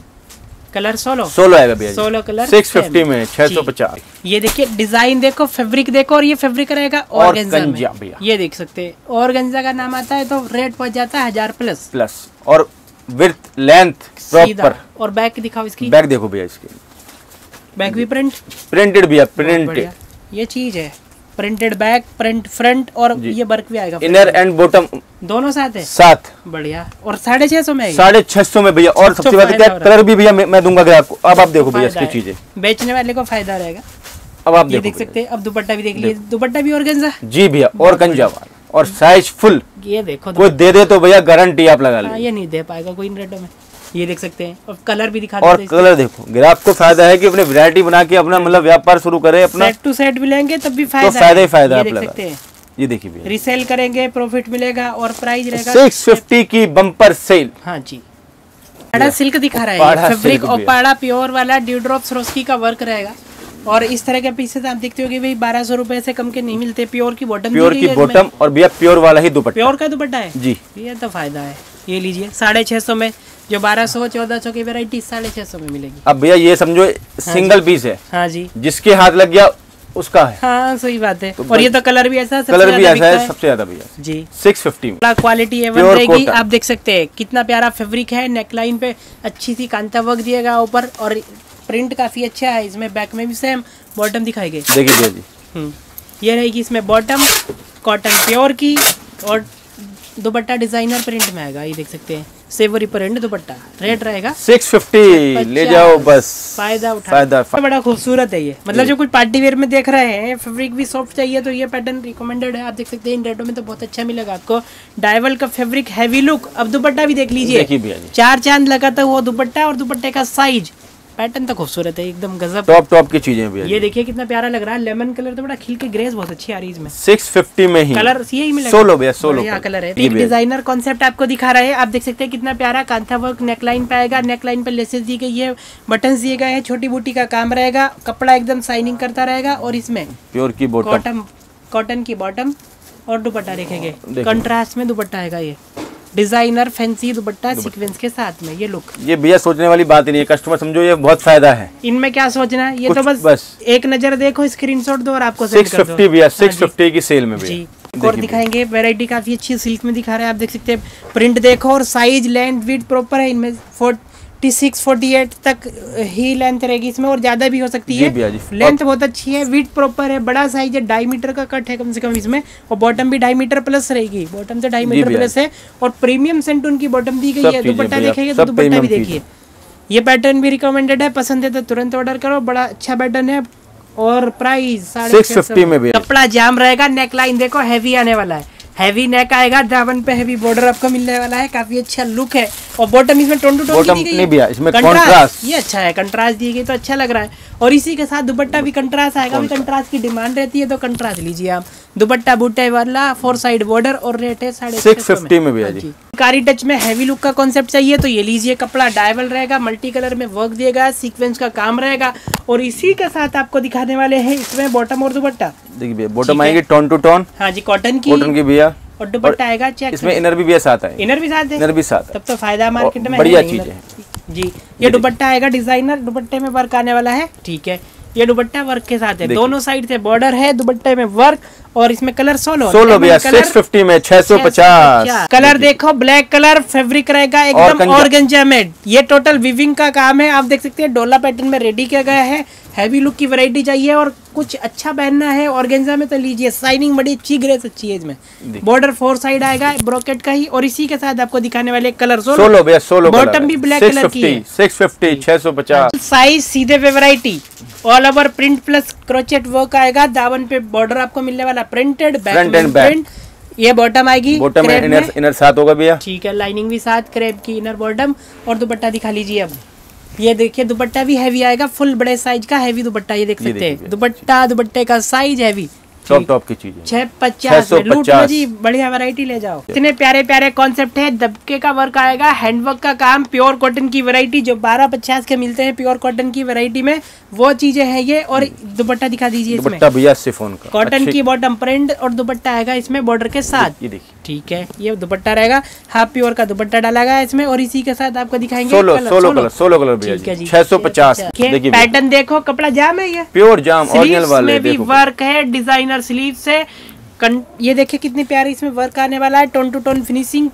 Colour solo. सोलो आएगा भैया सोलो कलर सिक्स फिफ्टी में छह सौ पचास। ये देखिए डिज़ाइन देखो फैब्रिक देखो और ये फैब्रिक रहेगा और गंजा भैया। ये देख सकते हैं। गंजा का नाम आता है तो रेट पहुँच जाता है हज़ार प्लस प्लस और विथ लेंथ प्रॉपर और बैक दिखाओ इसकी। बैक देखो भैया इसके। बैक भी प्रिंट प्रिंटेड भैया प्रिंटेड ये चीज़ है। प्रिंटेड बैक प्रिंट फ्रंट और ये वर्क भी आएगा इनर एंड बॉटम। दोनों साथ है? साथ। बढ़िया। और साढ़े छह सौ में साढ़े छह सौ में भैया और तो सबसे बात क्या कलर भी भैया मैं, दूँगा ग्राहक को अब आप देखो भैया इसकी चीज़ें। बेचने वाले को फ़ायदा रहेगा। अब आप देख सकते हैं। अब दुपट्टा भी देख लीजिए। दुपट्टा भी ऑर्गेन्जा जी भैया और गंजा और साइज़ फुल ये देखो कोई दे दे तो भैया गारंटी आप लगा हाँ, लीजिए। ये नहीं दे पाएगा कोई इन रेटों में। ये देख सकते हैं। और कलर भी दिखा और कलर देखो ग्राहक को फ़ायदा है कि अपने वैरायटी बना के अपना मतलब व्यापार शुरू करे अपना सेट टू सेट भी लेंगे तब भी फ़ायदा तो फ़ायदा फ़ायदा ही है। फ़ायदा आप सकते हैं। ये देखिए भैया। रिसेल करेंगे प्रॉफिट मिलेगा और प्राइस रहेगा। सिक्स फिफ्टी की बम्पर सेल हाँ जी। पाड़ा सिल्क दिखा रहा है। फैब्रिक और पाड़ा प्योर वाला ड्यूड्रॉप सरोस्की का वर्क रहेगा। और इस तरह के पीसेस आप देखते हो कि भाई बारह सौ रूपए से कम के नहीं मिलते। प्योर की बॉटम प्योर की बॉटम और भैया प्योर वाला ही दुपट्टा। प्योर का दुपट्टा है? जी। ये तो फ़ायदा है। ये लीजिए साढ़े छह सौ में जो बारह सौ चौदह सौ की वेरायटी साढ़े छह सौ में मिलेगी। अब भैया ये समझो सिंगल पीस है। हाँ जी। जिसके हाथ लग गया उसका है। हाँ सही बात है। तो और ये तो कलर भी ऐसा सबसे कलर भी ऐसा है सबसे ज़्यादा भैया जी। सिक्स फिफ्टी क्वालिटी Pure रहेगी आप देख सकते हैं कितना प्यारा फैब्रिक है नेकलाइन पे अच्छी सी कांता वर्क दिएगा ऊपर और प्रिंट काफ़ी अच्छा है। इसमें बैक में भी सेम बॉटम दिखाई गई। देखिए जी। हम्म। ये रहेगी इसमें बॉटम कॉटन प्योर की और दुपट्टा डिज़ाइनर प्रिंट में आएगा ये देख सकते हैं। सेवरी पर एंड दुपट्टा। रेट रहेगा सिक्स फिफ्टी ले जाओ बस। फ़ायदा उठा। फ़ायदा बड़ा खूबसूरत है ये। मतलब जो। कुछ पार्टी वेयर में देख रहे हैं फेब्रिक भी सॉफ्ट चाहिए तो ये पैटर्न रिकमेंडेड है। आप देख सकते हैं इन रेटो में तो बहुत अच्छा मिलेगा आपको। डायवल का फैब्रिक हैवी लुक अब दुपट्टा भी देख लीजिए। चार चाँद लगाता हुआ दुपट्टा और दुपट्टे का साइज़ पैटर्न तो खूबसूरत है एकदम गजब। टॉप टॉप की चीज़ें भैया ये देखिए कितना प्यारा लग रहा है लेमन कलर तो बड़ा खिल के ग्रेस बहुत अच्छी आ रही है इसमें। सिक्स फिफ्टी में ही। कलर यही मिलेगा। सोलो भैया सोलो कलर है। एक डिज़ाइनर कॉन्सेप्ट आपको दिखा रहा है। आप देख सकते हैं कितना प्यारा कांथा वर्क नेकलाइन पे आएगा। नेकलाइन पे लेसेस दी गई है बटन दिए गए हैं। छोटी बूटी का काम रहेगा। कपड़ा एकदम शाइनिंग करता रहेगा और इसमें प्योर की बॉटम कॉटन की बॉटम और दुपट्टा देखेंगे। कंट्रास्ट में दुपट्टा आएगा ये। डिज़ाइनर फैंसी दुपट्टा सीक्वेंस के साथ में ये लुक ये भैया सोचने वाली बात ही नहीं है। कस्टमर समझो ये बहुत फ़ायदा है। इनमें क्या सोचना है? ये तो बस, बस। एक नज़र देखो स्क्रीन शॉट दो और आपको सिक्स फिफ्टी भैया हाँ सिक्स फिफ्टी की सेल में जी। और दिखाएँगे वेरायटी काफ़ी अच्छी सिल्क में दिखा रहे हैं। आप देख सकते हैं प्रिंट देखो और साइज़ लेंथ विथ प्रॉपर है। इनमें फोर्टी सिक्स फोर्टी एट तक ही लेंथ रहेगी इसमें और ज़्यादा भी हो सकती। है। लेंथ बहुत अच्छी है विथ प्रॉपर है बड़ा साइज़ है ढाई मीटर का कट है कम से कम इसमें। और बॉटम भी ढाई मीटर प्लस रहेगी। बॉटम से ढाई मीटर प्लस है। और प्रीमियम सेंटून की बॉटम दी गई है दुपट्टा देखेंगे तो दुपट्टा भी देखिए। ये पैटर्न भी रिकमेंडेड है पसंद है तो तुरंत ऑर्डर करो। बड़ा अच्छा पैटर्न है और प्राइस साढ़े 650 में भैया। कपड़ा जाम रहेगा नेक लाइन देखो हैवी आने वाला है। हैवी नेक आएगा दामन पे हैवी बॉर्डर आपको मिलने वाला है काफ़ी अच्छा लुक है। और बॉटम इसमें टोन टू टोन दी गई इसमें contrast। ये अच्छा है कंट्रास्ट दी गई तो अच्छा लग रहा है। और इसी के साथ दुपट्टा भी कंट्रास्ट आएगा भी कंट्रास्ट की डिमांड रहती है तो कंट्रास्ट लीजिए आप। दुपट्टा बूटे वाला फोर साइड बॉर्डर और रेट है साढ़े छह सौ 650 में भैया जी। कारी टच में हैवी लुक का कॉन्सेप्ट चाहिए तो ये लीजिए कपड़ा डायवल रहेगा मल्टी कलर में वर्क दिएगा सीक्वेंस का काम रहेगा। और इसी के साथ आपको दिखाने वाले हैं इसमें बॉटम और दुपट्टा। देखिए भैया बॉटम आएगी टोन टू टोन हाँ जी कॉटन की कॉटन की भैया। और दुपट्टा आएगा चेक इसमें इनर भी भैया साथ आएगी। इनर भी साथ है? इनर भी साथ है। तब तो फ़ायदा मार्केट में बढ़िया चीज़ इनर। जी ये दुपट्टा आएगा डिज़ाइनर दुपट्टे में वर्क आने वाला है। ठीक है। ये दुपट्टा वर्क के साथ है। दोनों साइड से बॉर्डर है दुपट्टे में वर्क और इसमें कलर सोलो सोलो भैया सिक्स फिफ्टी में छह सौ पचास। कलर देखो ब्लैक कलर फेब्रिक रहेगा और एकदम गंजा। ऑर्गेंजा में ये टोटल विविंग का काम है आप देख सकते हैं डोला पैटर्न में रेडी किया गया है। हैवी लुक की वैरायटी चाहिए और कुछ अच्छा पहनना है ऑर्गेंजा में तो लीजिए साइनिंग बड़ी अच्छी ग्रेस अच्छी है इसमें। बॉर्डर फोर साइड आएगा ब्रोकेट का ही और इसी के साथ आपको दिखाने वाले कलर सोलो सोलो भैया सोलो बॉटम भी ब्लैक कलर की है। सिक्स फिफ्टी छह सौ पचास। साइज़ सीधे पे variety all over print plus crochet work आएगा दावन पे बॉर्डर आपको मिलने वाला प्रिंटेड प्रिंट ये बॉटम आएगी बॉटम में। इनर। इनर साथ होगा भैया। ठीक है लाइनिंग भी साथ क्रेप की इनर बॉटम और दुपट्टा दिखा लीजिए अब। ये देखिए दुपट्टा भी हैवी आएगा फुल बड़े साइज़ का हैवी दुपट्टा ये देख सकते हैं। दुपट्टा दुपट्टे का साइज़ हैवी टॉप टॉप की चीज़। छह पचास लूट जी बढ़िया वैरायटी ले जाओ। इतने प्यारे प्यारे कॉन्सेप्ट है। दबके का वर्क आएगा। हैंडवर्क का काम प्योर कॉटन की वैरायटी जो बारह पचास के मिलते हैं प्योर कॉटन की वैरायटी में वो चीज़ें हैं ये। और दुपट्टा दिखा दीजिए दुपट्टा भैया सिफोन का। कॉटन की बॉटम प्रिंट और दुपट्टा आएगा इसमें बॉर्डर के साथ। ये देखिए। ठीक है ये दुपट्टा रहेगा। हाफ़ प्योर का दुपट्टा डाला गया इसमें और इसी के साथ आपको दिखाएँगे solo solo colour solo colour भैया छह सौ पचास। पैटर्न देखो कपड़ा जाम है ये। प्योर जाम ओरिजिनल वाले भी वर्क है डिज़ाइनर स्लीव से कन, ये देखिए कितनी प्यारी इसमें वर्क आने वाला है टोन टू टोन फिनिशिंग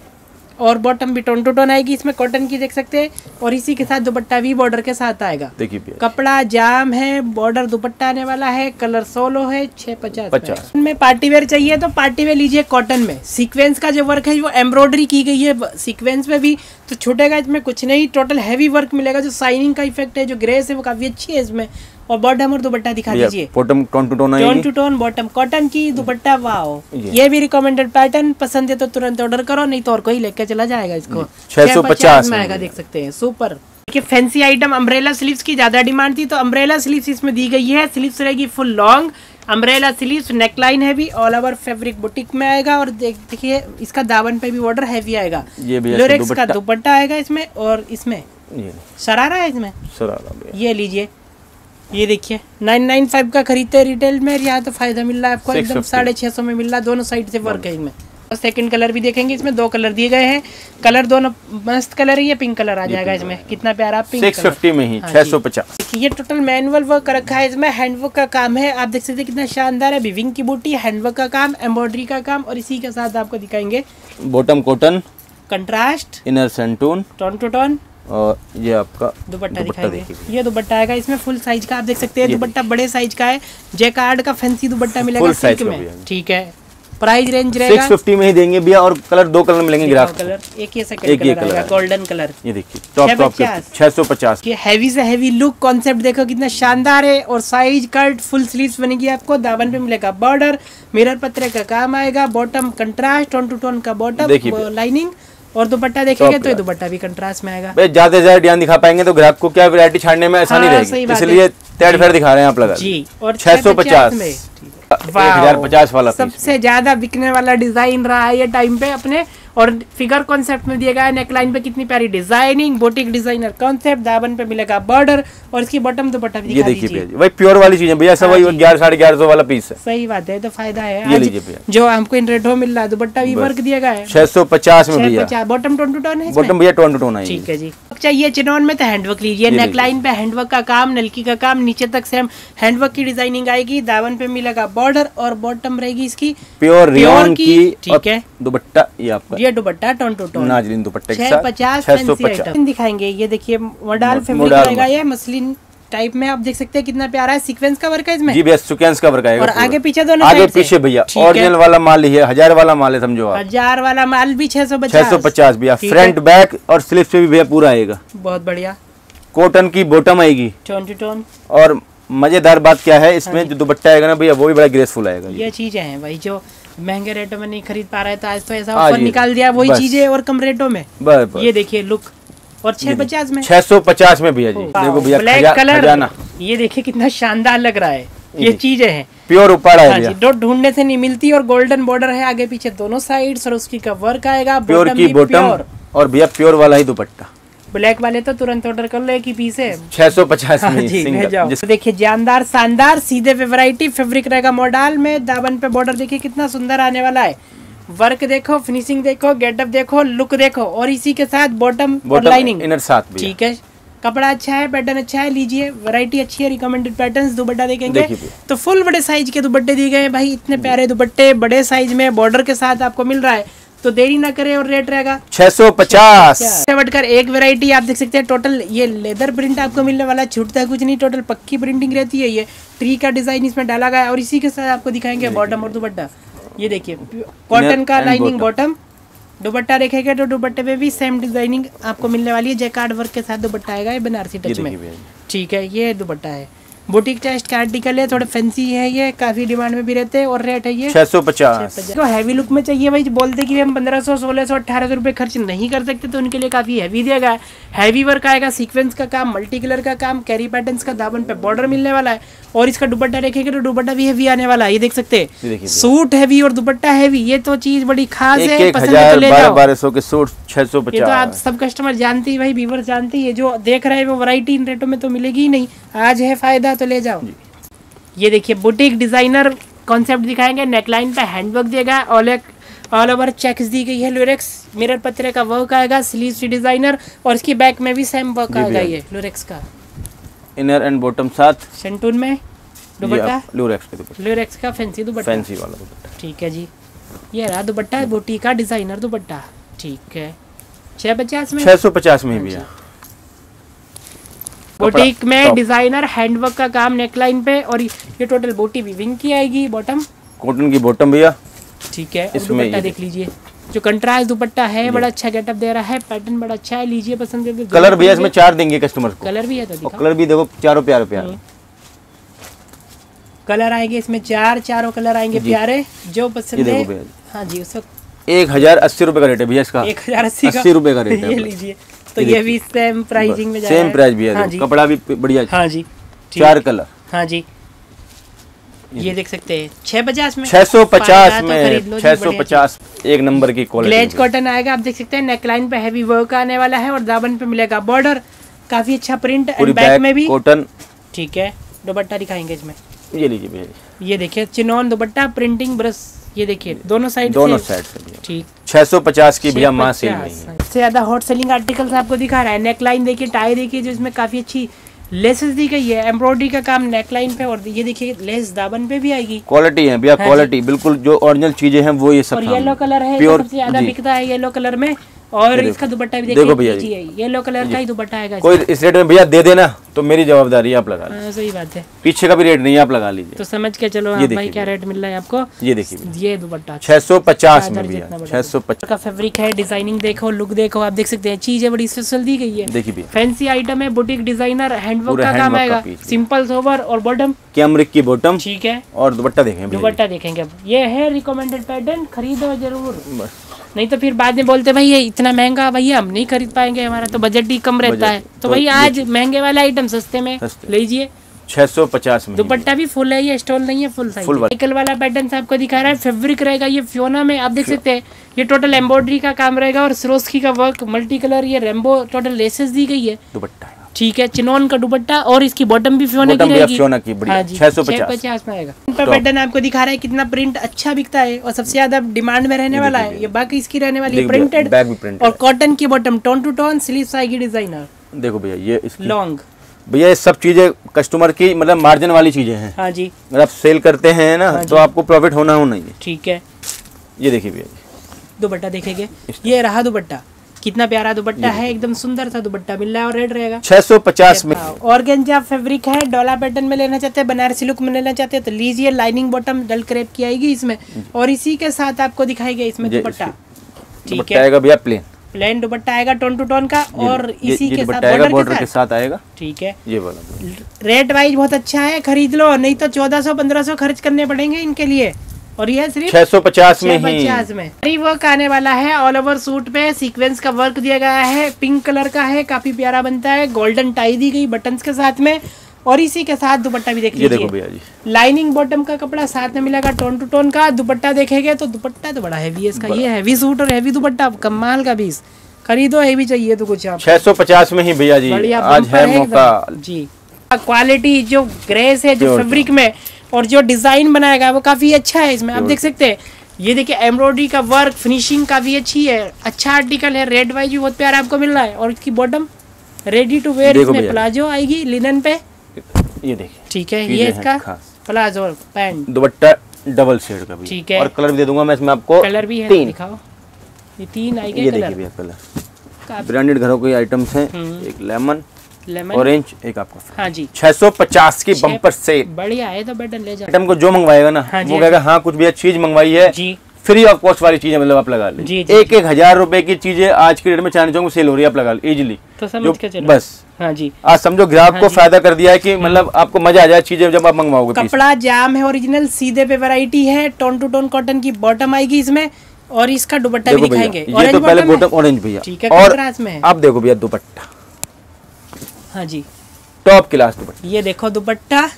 और बॉटम भी टोन टू टोन आएगी। इसमें कॉटन की देख सकते हैं और इसी के साथ दुपट्टा भी बॉर्डर के साथ आएगा। देखिए कपड़ा जाम है बॉर्डर दुपट्टा आने वाला है कलर सोलो है छह पचास पचास। में पार्टी वेयर चाहिए तो पार्टी वेयर लीजिए कॉटन में। सीक्वेंस का जो वर्क है वो एम्ब्रॉयडरी की गई है सीक्वेंस में भी। तो छूटेगा इसमें कुछ नहीं टोटल हैवी वर्क मिलेगा जो साइनिंग का इफ़ेक्ट है जो ग्रेस है वो काफ़ी अच्छी है इसमें। और बॉटम और दुपट्टा दिखा दीजिए। Bottom tone to tone tone to tone bottom cotton की दुपट्टा वाओ ये। भी रिकमेंडेड पैटर्न पसंद है तो तुरंत ऑर्डर करो नहीं तो और कोई लेके चला जाएगा इसको। 650 650 में में आएगा देख सकते हैं सुपर देखिए फैंसी आइटम अम्ब्रेला स्लीव्स की ज़्यादा डिमांड थी तो अम्ब्रेला स्लीव्स इसमें दी गई है। स्लीव्स रहेगी full long umbrella sleeves neckline है भी ऑल ओवर फैब्रिक बुटीक में आएगा और देख देखिए इसका दावन पे भी बॉर्डर हैवी आएगा। ये भी लोरेक्स का दुपट्टा। आएगा इसमें और इसमें। शरारा है इसमें? भैया ये लीजिए। ये देखिए 995 का खरीदते हैं रिटेल में यहाँ तो फ़ायदा मिल रहा है आपको एकदम साढ़े छह सौ में मिल रहा है दोनों साइड से वर्क है इनमें और सेकंड कलर भी देखेंगे इसमें दो कलर दिए गए हैं। कलर दोनों मस्त कलर है ये पिंक कलर आ जाएगा इसमें। कितना प्यारा पिंक सिक्स फिफ्टी में ही हाँ छह सौ पचास। ये टोटल मैनुअल वर्क रखा है इसमें हैंडवर्क का काम है। आप देख सकते हैं कितना शानदार है विविंग की बूटी हैंडवर्क का काम एम्ब्रॉयडरी का काम और इसी के साथ आपको दिखाएँगे। बॉटम कॉटन कंट्रास्ट इनर सेंटून टोन टू टोन और ये आपका दुपट्टा दिखाई ये दुपट्टा आएगा इसमें फुल साइज़ का आप देख सकते हैं ये दुपट्टा बड़े साइज़ का है। जेकार्ड का फैंसी दुपट्टा मिलेगा सिल्क में। ठीक है। प्राइस रेंज रहेगा। फिफ्टी में ही देंगे भैया और कलर दो कलर मिलेंगे को। कलर एक ही सेकंड कलर। गोल्डन कलर ये देखिए टॉप टॉप 650 छह सौ पचास। ये हैवी से हैवी लुक कॉन्सेप्ट देखो कितना शानदार है और साइज़ कट फुल स्लीव्स बनेगी आपको दावन पे मिलेगा बॉर्डर मिरर पत्रे का काम आएगा bottom contrast tone to tone का बॉटम लाइनिंग और दुपट्टा देखेंगे तो ये दुपट्टा भी कंट्रास्ट में आएगा। ज़्यादा ज़्यादा डिज़ाइन दिखा पाएँगे तो ग्राहक को क्या वैरायटी छाड़ने में आसानी हाँ, रहेगी। इसलिए तेड़ फेर दिखा रहे हैं आप लगा जी और छह सौ 650 पचास एक हज़ार पचास वाला सबसे ज़्यादा बिकने वाला डिज़ाइन रहा है ये टाइम पे अपने और फिगर कॉन्सेप्ट में दिया गया है नेकलाइन पे कितनी प्यारी डिज़ाइनिंग बोटिक डिज़ाइनर कॉन्सेप्ट दामन पे मिलेगा बॉर्डर और इसकी बॉटम दुपट्टा भी ये देखिए वही प्योर वाली चीज़ है भैया सब हाँ वही ग्यारह साढ़े ग्यारह सौ वाला पीस है। सही बात है तो फ़ायदा है। जो हमको इन रेटों मिल रहा है दुपट्टा भी वर्क दिया गया है। छह सौ पचास में भैया। बॉटम टोन टू टोन है बॉटम भैया टोन टू टोन है ठीक है जी। चाहिए चिनौन में तो हैंडवर्क लीजिए। नेकलाइन पे हैंडवर्क का काम नलकी का काम नीचे तक सेम हैंडवर्क की डिज़ाइनिंग आएगी। दावन पे मिलेगा बॉर्डर और बॉटम रहेगी इसकी। प्योर रियोन की ठीक है। दुपट्टा ये आपका ये दुपट्टा टोन टू टोन। नाजरीन दुपट्टे के साथ पचास दिखाएँगे ये देखिए मोडाल फैब्रिक रहेगा ये मसलिन टाइप में आप देख सकते हैं कितना प्यारा है सीक्वेंस का वर्क है इसमें। जी भैया सुकेंस का वर्क आएगा और आगे पीछे दोनों आगे पीछे भैया ओरिजिनल वाला माल ही है हज़ार वाला माल है समझो आप। हज़ार वाला माल भी छह सौ छह सौ पचास भैया फ्रंट बैक और स्लिप से भी भैया पूरा आएगा। बहुत बढ़िया। कॉटन की बॉटम आएगी। टोन टू टोन और मज़ेदार बात क्या है हाँ इसमें जो दुपट्टा आएगा ना भैया वो भी बड़ा ग्रेसफुल आएगा। ये चीज़ें हैं भाई जो महँगे रेटों में नहीं खरीद पा रहे तो आज तो ऐसा ऑफ़र निकाल दिया वही बस। चीज़ें और कम रेटों में। बस बस। ये देखिए लुक और छह पचास में? छह सौ पचास में भैया जी। देखो भैया ब्लैक कलर ये देखिए कितना शानदार लग रहा है। ये। चीज़ें हैं। प्योर उपाड़ा है हाँ डॉट ढूँढने से नहीं मिलती और गोल्डन बॉर्डर है आगे पीछे दोनों साइड और उसकी का वर्क आएगा प्योर की बॉटम और भैया प्योर वाला ही दुपट्टा। ब्लैक वाले तो तुरंत ऑर्डर कर लो एक ही पीस है। छह सौ पचास हाँ देखिए जानदार शानदार सीधे पे वैरायटी फैब्रिक रहेगा मॉडल में। दामन पे बॉर्डर देखिए कितना सुंदर आने वाला है। वर्क देखो फिनिशिंग देखो गेटअप देखो लुक देखो और इसी के साथ बॉटम और लाइनिंग इनर साथ भी ठीक है। कपड़ा अच्छा है पैटर्न अच्छा है लीजिए। वैरायटी अच्छी है रिकमेंडेड पैटर्न्स दुपट्टा देखेंगे। तो फुल बड़े साइज़ के दुपट्टे दिए गए हैं भाई। इतने प्यारे दुपट्टे बड़े साइज़ में बॉर्डर के साथ आपको मिल रहा है। तो देरी ना करें और रेट रहेगा। छह सौ पचास। से बढ़कर एक वैरायटी आप देख सकते हैं। टोटल ये लेदर प्रिंट आपको मिलने वाला छूटता है कुछ नहीं। टोटल पक्की प्रिंटिंग रहती है ये। ट्री का डिज़ाइन इसमें डाला गया है और इसी के साथ आपको दिखाएँगे बॉटम और दुपट्टा। ये देखिए कॉटन का लाइनिंग बॉटम दुपट्टा देखेंगे तो दुपट्टे में भी सेम डिज़ाइनिंग आपको मिलने वाली है। जैकार्ड वर्क के साथ दुपट्टा आएगा ये बनारसी टच में। ठीक है ये दुपट्टा है। बुटीक टेस्ट का आर्टिकल है थोड़े फैंसी है ये काफ़ी डिमांड में भी रहते हैं और रेट है ये। छह सौ पचास। हैवी लुक में चाहिए भाई बोलते कि हम पंद्रह सौ सोलह सौ अठारह सौ रुपये खर्च नहीं कर सकते तो उनके लिए काफ़ी हैवी दिया गया है। हैवी वर्क आएगा सीक्वेंस का काम मल्टी कलर का काम कैरी पैटर्न का दामन पे बॉर्डर मिलने वाला है। और इसका दुपट्टा देखेंगे तो दुपट्टा भी हैवी आने वाला है ये देख सकते हैं। सूट हैवी और दुपट्टा हैवी ये तो चीज़ बड़ी खास है पसंद तो ले बारह सौ के सूट छह सौ ये तो आप सब कस्टमर जानते हैं भाई व्यूवर जानते ही है जो देख रहे हैं वो वैरायटी इन रेटों में तो मिलेगी ही नहीं। आज है फ़ायदा तो ले जाओ। ये देखिए बुटीक डिज़ाइनर कॉन्सेप्ट दिखाएँगे नेकलाइन पे हैंडवर्क दिया गया ऑल ऑल ओवर चेक्स दी गई है लुरेक्स मिरर पत्रे का वर्क आएगा स्लीव सी डिज़ाइनर और इसकी बैक में भी सेम वर्क आएगा ये लुरेक्स का। इनर एंड बॉटम साथ। शंटून में? लूरेक्स का फैंसी दुपट्टा। फैंसी वाला दुपट्टा। ठीक है जी। ये रहा दुपट्टा बुटीक का डिज़ाइनर दुपट्टा। ठीक है। छः पचास में? छह सौ पचास में भैया बुटीक में डिज़ाइनर हैंडवर्क का काम नेकलाइन पे और ये टोटल बूटी विविंग की आएगी बॉटम कॉटन की बॉटम भैया। ठीक है इसमें देख लीजिए। जो कंट्रास्ट दुपट्टा है बड़ा अच्छा गेटअप दे रहा है पैटर्न बड़ा अच्छा है लीजिए पसंद करके कलर भैया इसमें चार देंगे कस्टमर को। कलर भी है तो कलर भी देखो चारों प्यारे प्यारे। कलर आएँगे इसमें चार चारों कलर आएँगे प्यारे। जो पसंद है। हाँ जी उस वक्त एक हज़ार अस्सी रूपए का रेट है भैया इसका। एक हज़ार अस्सी रुपए का रेट है लीजिए। तो ये भी सेम प्राइसिंग में जा रहा सेम है। हाँ जी। कपड़ा भी बढ़िया हाँ जी चार कलर। हाँ जी। ये देख सकते हैं। छह पचास में छह सौ पचास तो में छह सौ पचास एक नंबर की ग्लेज क्वालिटी कॉटन आएगा आप देख सकते हैं नेकलाइन पे हैवी वर्क आने वाला है और दामन पे मिलेगा बॉर्डर काफ़ी अच्छा प्रिंट पूरी एंड बैक में भी। कॉटन ठीक है दुपट्टा दिखाएँगे इसमें। ये लीजिए। ये। देखिए चिनॉन दुपट्टा प्रिंटिंग ब्रश ये देखिए दोनों साइड दोनों साइड से ठीक। छह सौ पचास की भैया माँ सेल 650 नहीं सबसे ज़्यादा हॉट सेलिंग आर्टिकल आपको दिखा रहा है। नेकलाइन देखिए टाई देखिए जो इसमें काफ़ी अच्छी लेसेस दी गई है। एम्ब्रॉयडरी का काम नेकलाइन पे और ये देखिए लेस दाबन पे भी आएगी। क्वालिटी है भैया हाँ क्वालिटी बिल्कुल जो ओरिजिनल चीज़ें हैं वो ये सब और येलो कलर है प्योर सबसे ज़्यादा बिकता है येलो कलर में। और इसका दुपट्टा भी देखो भैया जी। येलो कलर का ही दुपट्टा आएगा कोई इस रेट में भैया दे देना तो मेरी जवाबदारी आप लगा लीजिए। हाँ, सही बात है। पीछे का भी रेट नहीं आप लगा लीजिए। तो समझ के चलो ये भाई क्या रेट मिल रहा है आपको। ये देखिए ये दुपट्टा। छह सौ पचास में भैया छह सौ पचास। का फेब्रिक है डिज़ाइनिंग देखो लुक देखो आप देख सकते हैं चीज़ें बड़ी स्पेशल दी गई है। देखिए भैया। फैंसी आइटम है बुटीक डिज़ाइनर हैंडवर्क का काम आएगा। है। सिंपल सोवर और बॉटम कैमरिक की बॉटम ठीक है। और दुपट्टा देखेंगे दुपट्टा देखेंगे अब। ये है रिकमेंडेड पैटर्न खरीदो ज़रूर। बस। नहीं तो फिर बाद में बोलते भाई ये इतना महँगा भैया हम नहीं खरीद पाएँगे हमारा तो बजट ही कम रहता है। तो तो भाई आज महँगे वाला आइटम सस्ते में लीजिए। छह सौ पचास में दुपट्टा भी फुल है ये स्टॉल नहीं है फुल साइज़ साइकिल वाला। पैटर्न आपको दिखा रहा है फैब्रिक रहेगा ये फ्योना में आप देख सकते हैं ये टोटल एम्ब्रॉयडरी का काम रहेगा और सरोस्की का वर्क मल्टी कलर ये रेम्बो टोटल लेसेस दी गई है। दुपट्टा। ठीक है चिनोन का दुपट्टा और इसकी बॉटम भी फ्योना की रहेगी। फ्योना की, बढ़िया। हाँ जी 650 650 में आएगा। इन पर पैटर्न आपको दिखा रहा है कितना प्रिंट अच्छा बिकता है और सबसे ज़्यादा डिमांड में रहने वाला है। ये बाकी इसकी रहने वाली प्रिंटेड बैग भी printed और कॉटन की bottom tone to tone sleeve आएगी डिज़ाइनर देखो भैया ये लॉन्ग भैया ये सब चीज़ें कस्टमर की मतलब मार्जिन वाली चीज़ें हैं। हाँ जी। अगर आप सेल करते हैं ना हाँ तो आपको प्रॉफिट होना होना ही ठीक है। ये देखिए भैया। दुपट्टा देखेंगे। ये रहा दुपट्टा। कितना प्यारा दुपट्टा है एकदम सुंदर सा दुपट्टा मिल रहा है और रेड रहेगा। छह सौ पचास में। ऑर्गेंजा फैब्रिक है डॉला पैटर्न में लेना चाहते हैं बनारसी लुक में लेना चाहते हैं तो लीजिए लाइनिंग बॉटम डल क्रेप की आएगी इसमें। और इसी के साथ आपको दिखाई गई इसमें दुपट्टा। ठीक है। आएगा भैया प्लेन प्लेन दुपट्टा आएगा टोन टू टोन का और ये इसी ये के साथ आएगा बॉर्डर के साथ। आएगा। ठीक है। ये वाला रेट वाइज बहुत अच्छा है खरीद लो नहीं तो चौदह सौ पंद्रह सौ खर्च करने पड़ेंगे इनके लिए। और यह सिर्फ़ छह सौ पचास में ही। पचास में। फ्री वर्क आने वाला है ऑल ओवर सूट पे। सीक्वेंस का वर्क दिया गया है। पिंक कलर का है। काफ़ी प्यारा बनता है। गोल्डन टाई दी गई बटन के साथ में। और इसी के साथ दुपट्टा भी देख लीजिए। भैया जी। लाइनिंग बॉटम का कपड़ा साथ में मिलेगा टोन टू टोन का। दुपट्टा देखेंगे तो दुपट्टा तो बड़ा हैवी है इसका। ये हैवी सूट और हैवी दुपट्टा। कमाल का पीस खरीदो हैवी चाहिए तो कुछ आप। छह सौ पचास में ही भैया जी। आज है मौका। जी। क्वालिटी जो ग्रेस है जो फेब्रिक में और जो डिज़ाइन बनाएगा वो काफ़ी अच्छा है इसमें। आप देख सकते हैं ये देखिए एम्ब्रॉयडरी का वर्क फिनिशिंग काफ़ी अच्छी है अच्छा आर्टिकल है रेड वाइज भी बहुत प्यारा आपको मिल रहा है। और इसकी बॉटम रेडी टू वेयर इसमें प्लाजो आएगी लिनन पे। ये देखिए ठीक है ये इसका। Palazzo pant dupatta double shade का भी। ठीक है। और कलर भी दे दूँगा मैं इसमें आपको। कलर भी है तीन। दिखाओ। ये तीन आएँगे ये देखिए भैया कलर ब्रांडेड घरों के आइटम्स हैं। हम्म। एक लेमन लेमन। ऑरेंज एक आपका हाँ जी। 650 की बम्पर से बढ़िया है तो बटन ले जाओ। आइटम को जो मंगवाएगा ना हाँ वो हाँ कहेगा हाँ कुछ भैया चीज़ मंगवाई है। जी। फ्री ऑफ़ कॉस्ट वाली चीज़ें मतलब आप लगा जी, जी, एक एक हज़ार रुपए की चीज़ें आज के डेट में चौक में सेल हो रही है आप लगा लीजिए इजिली तो समझ के चलो। बस। हाँ जी। आज समझो ग्राहक हाँ को फ़ायदा कर दिया है कि मतलब आपको मज़ा आ जाए चीज़ें जब आप मंगवाओगे कपड़ा जाम है ओरिजिनल सीधे पे वैरायटी है टोन टू टोन कॉटन की बॉटम आएगी इसमें और इसका दुपट्टा भी दिखाएँगे। ये तो पहले बॉटम ऑरेंज भैया। ठीक है और है। आप देखो भैया दुपट्टा। हाँ जी। टॉप क्लास दुपट्टा। ये देखो दुपट्टा।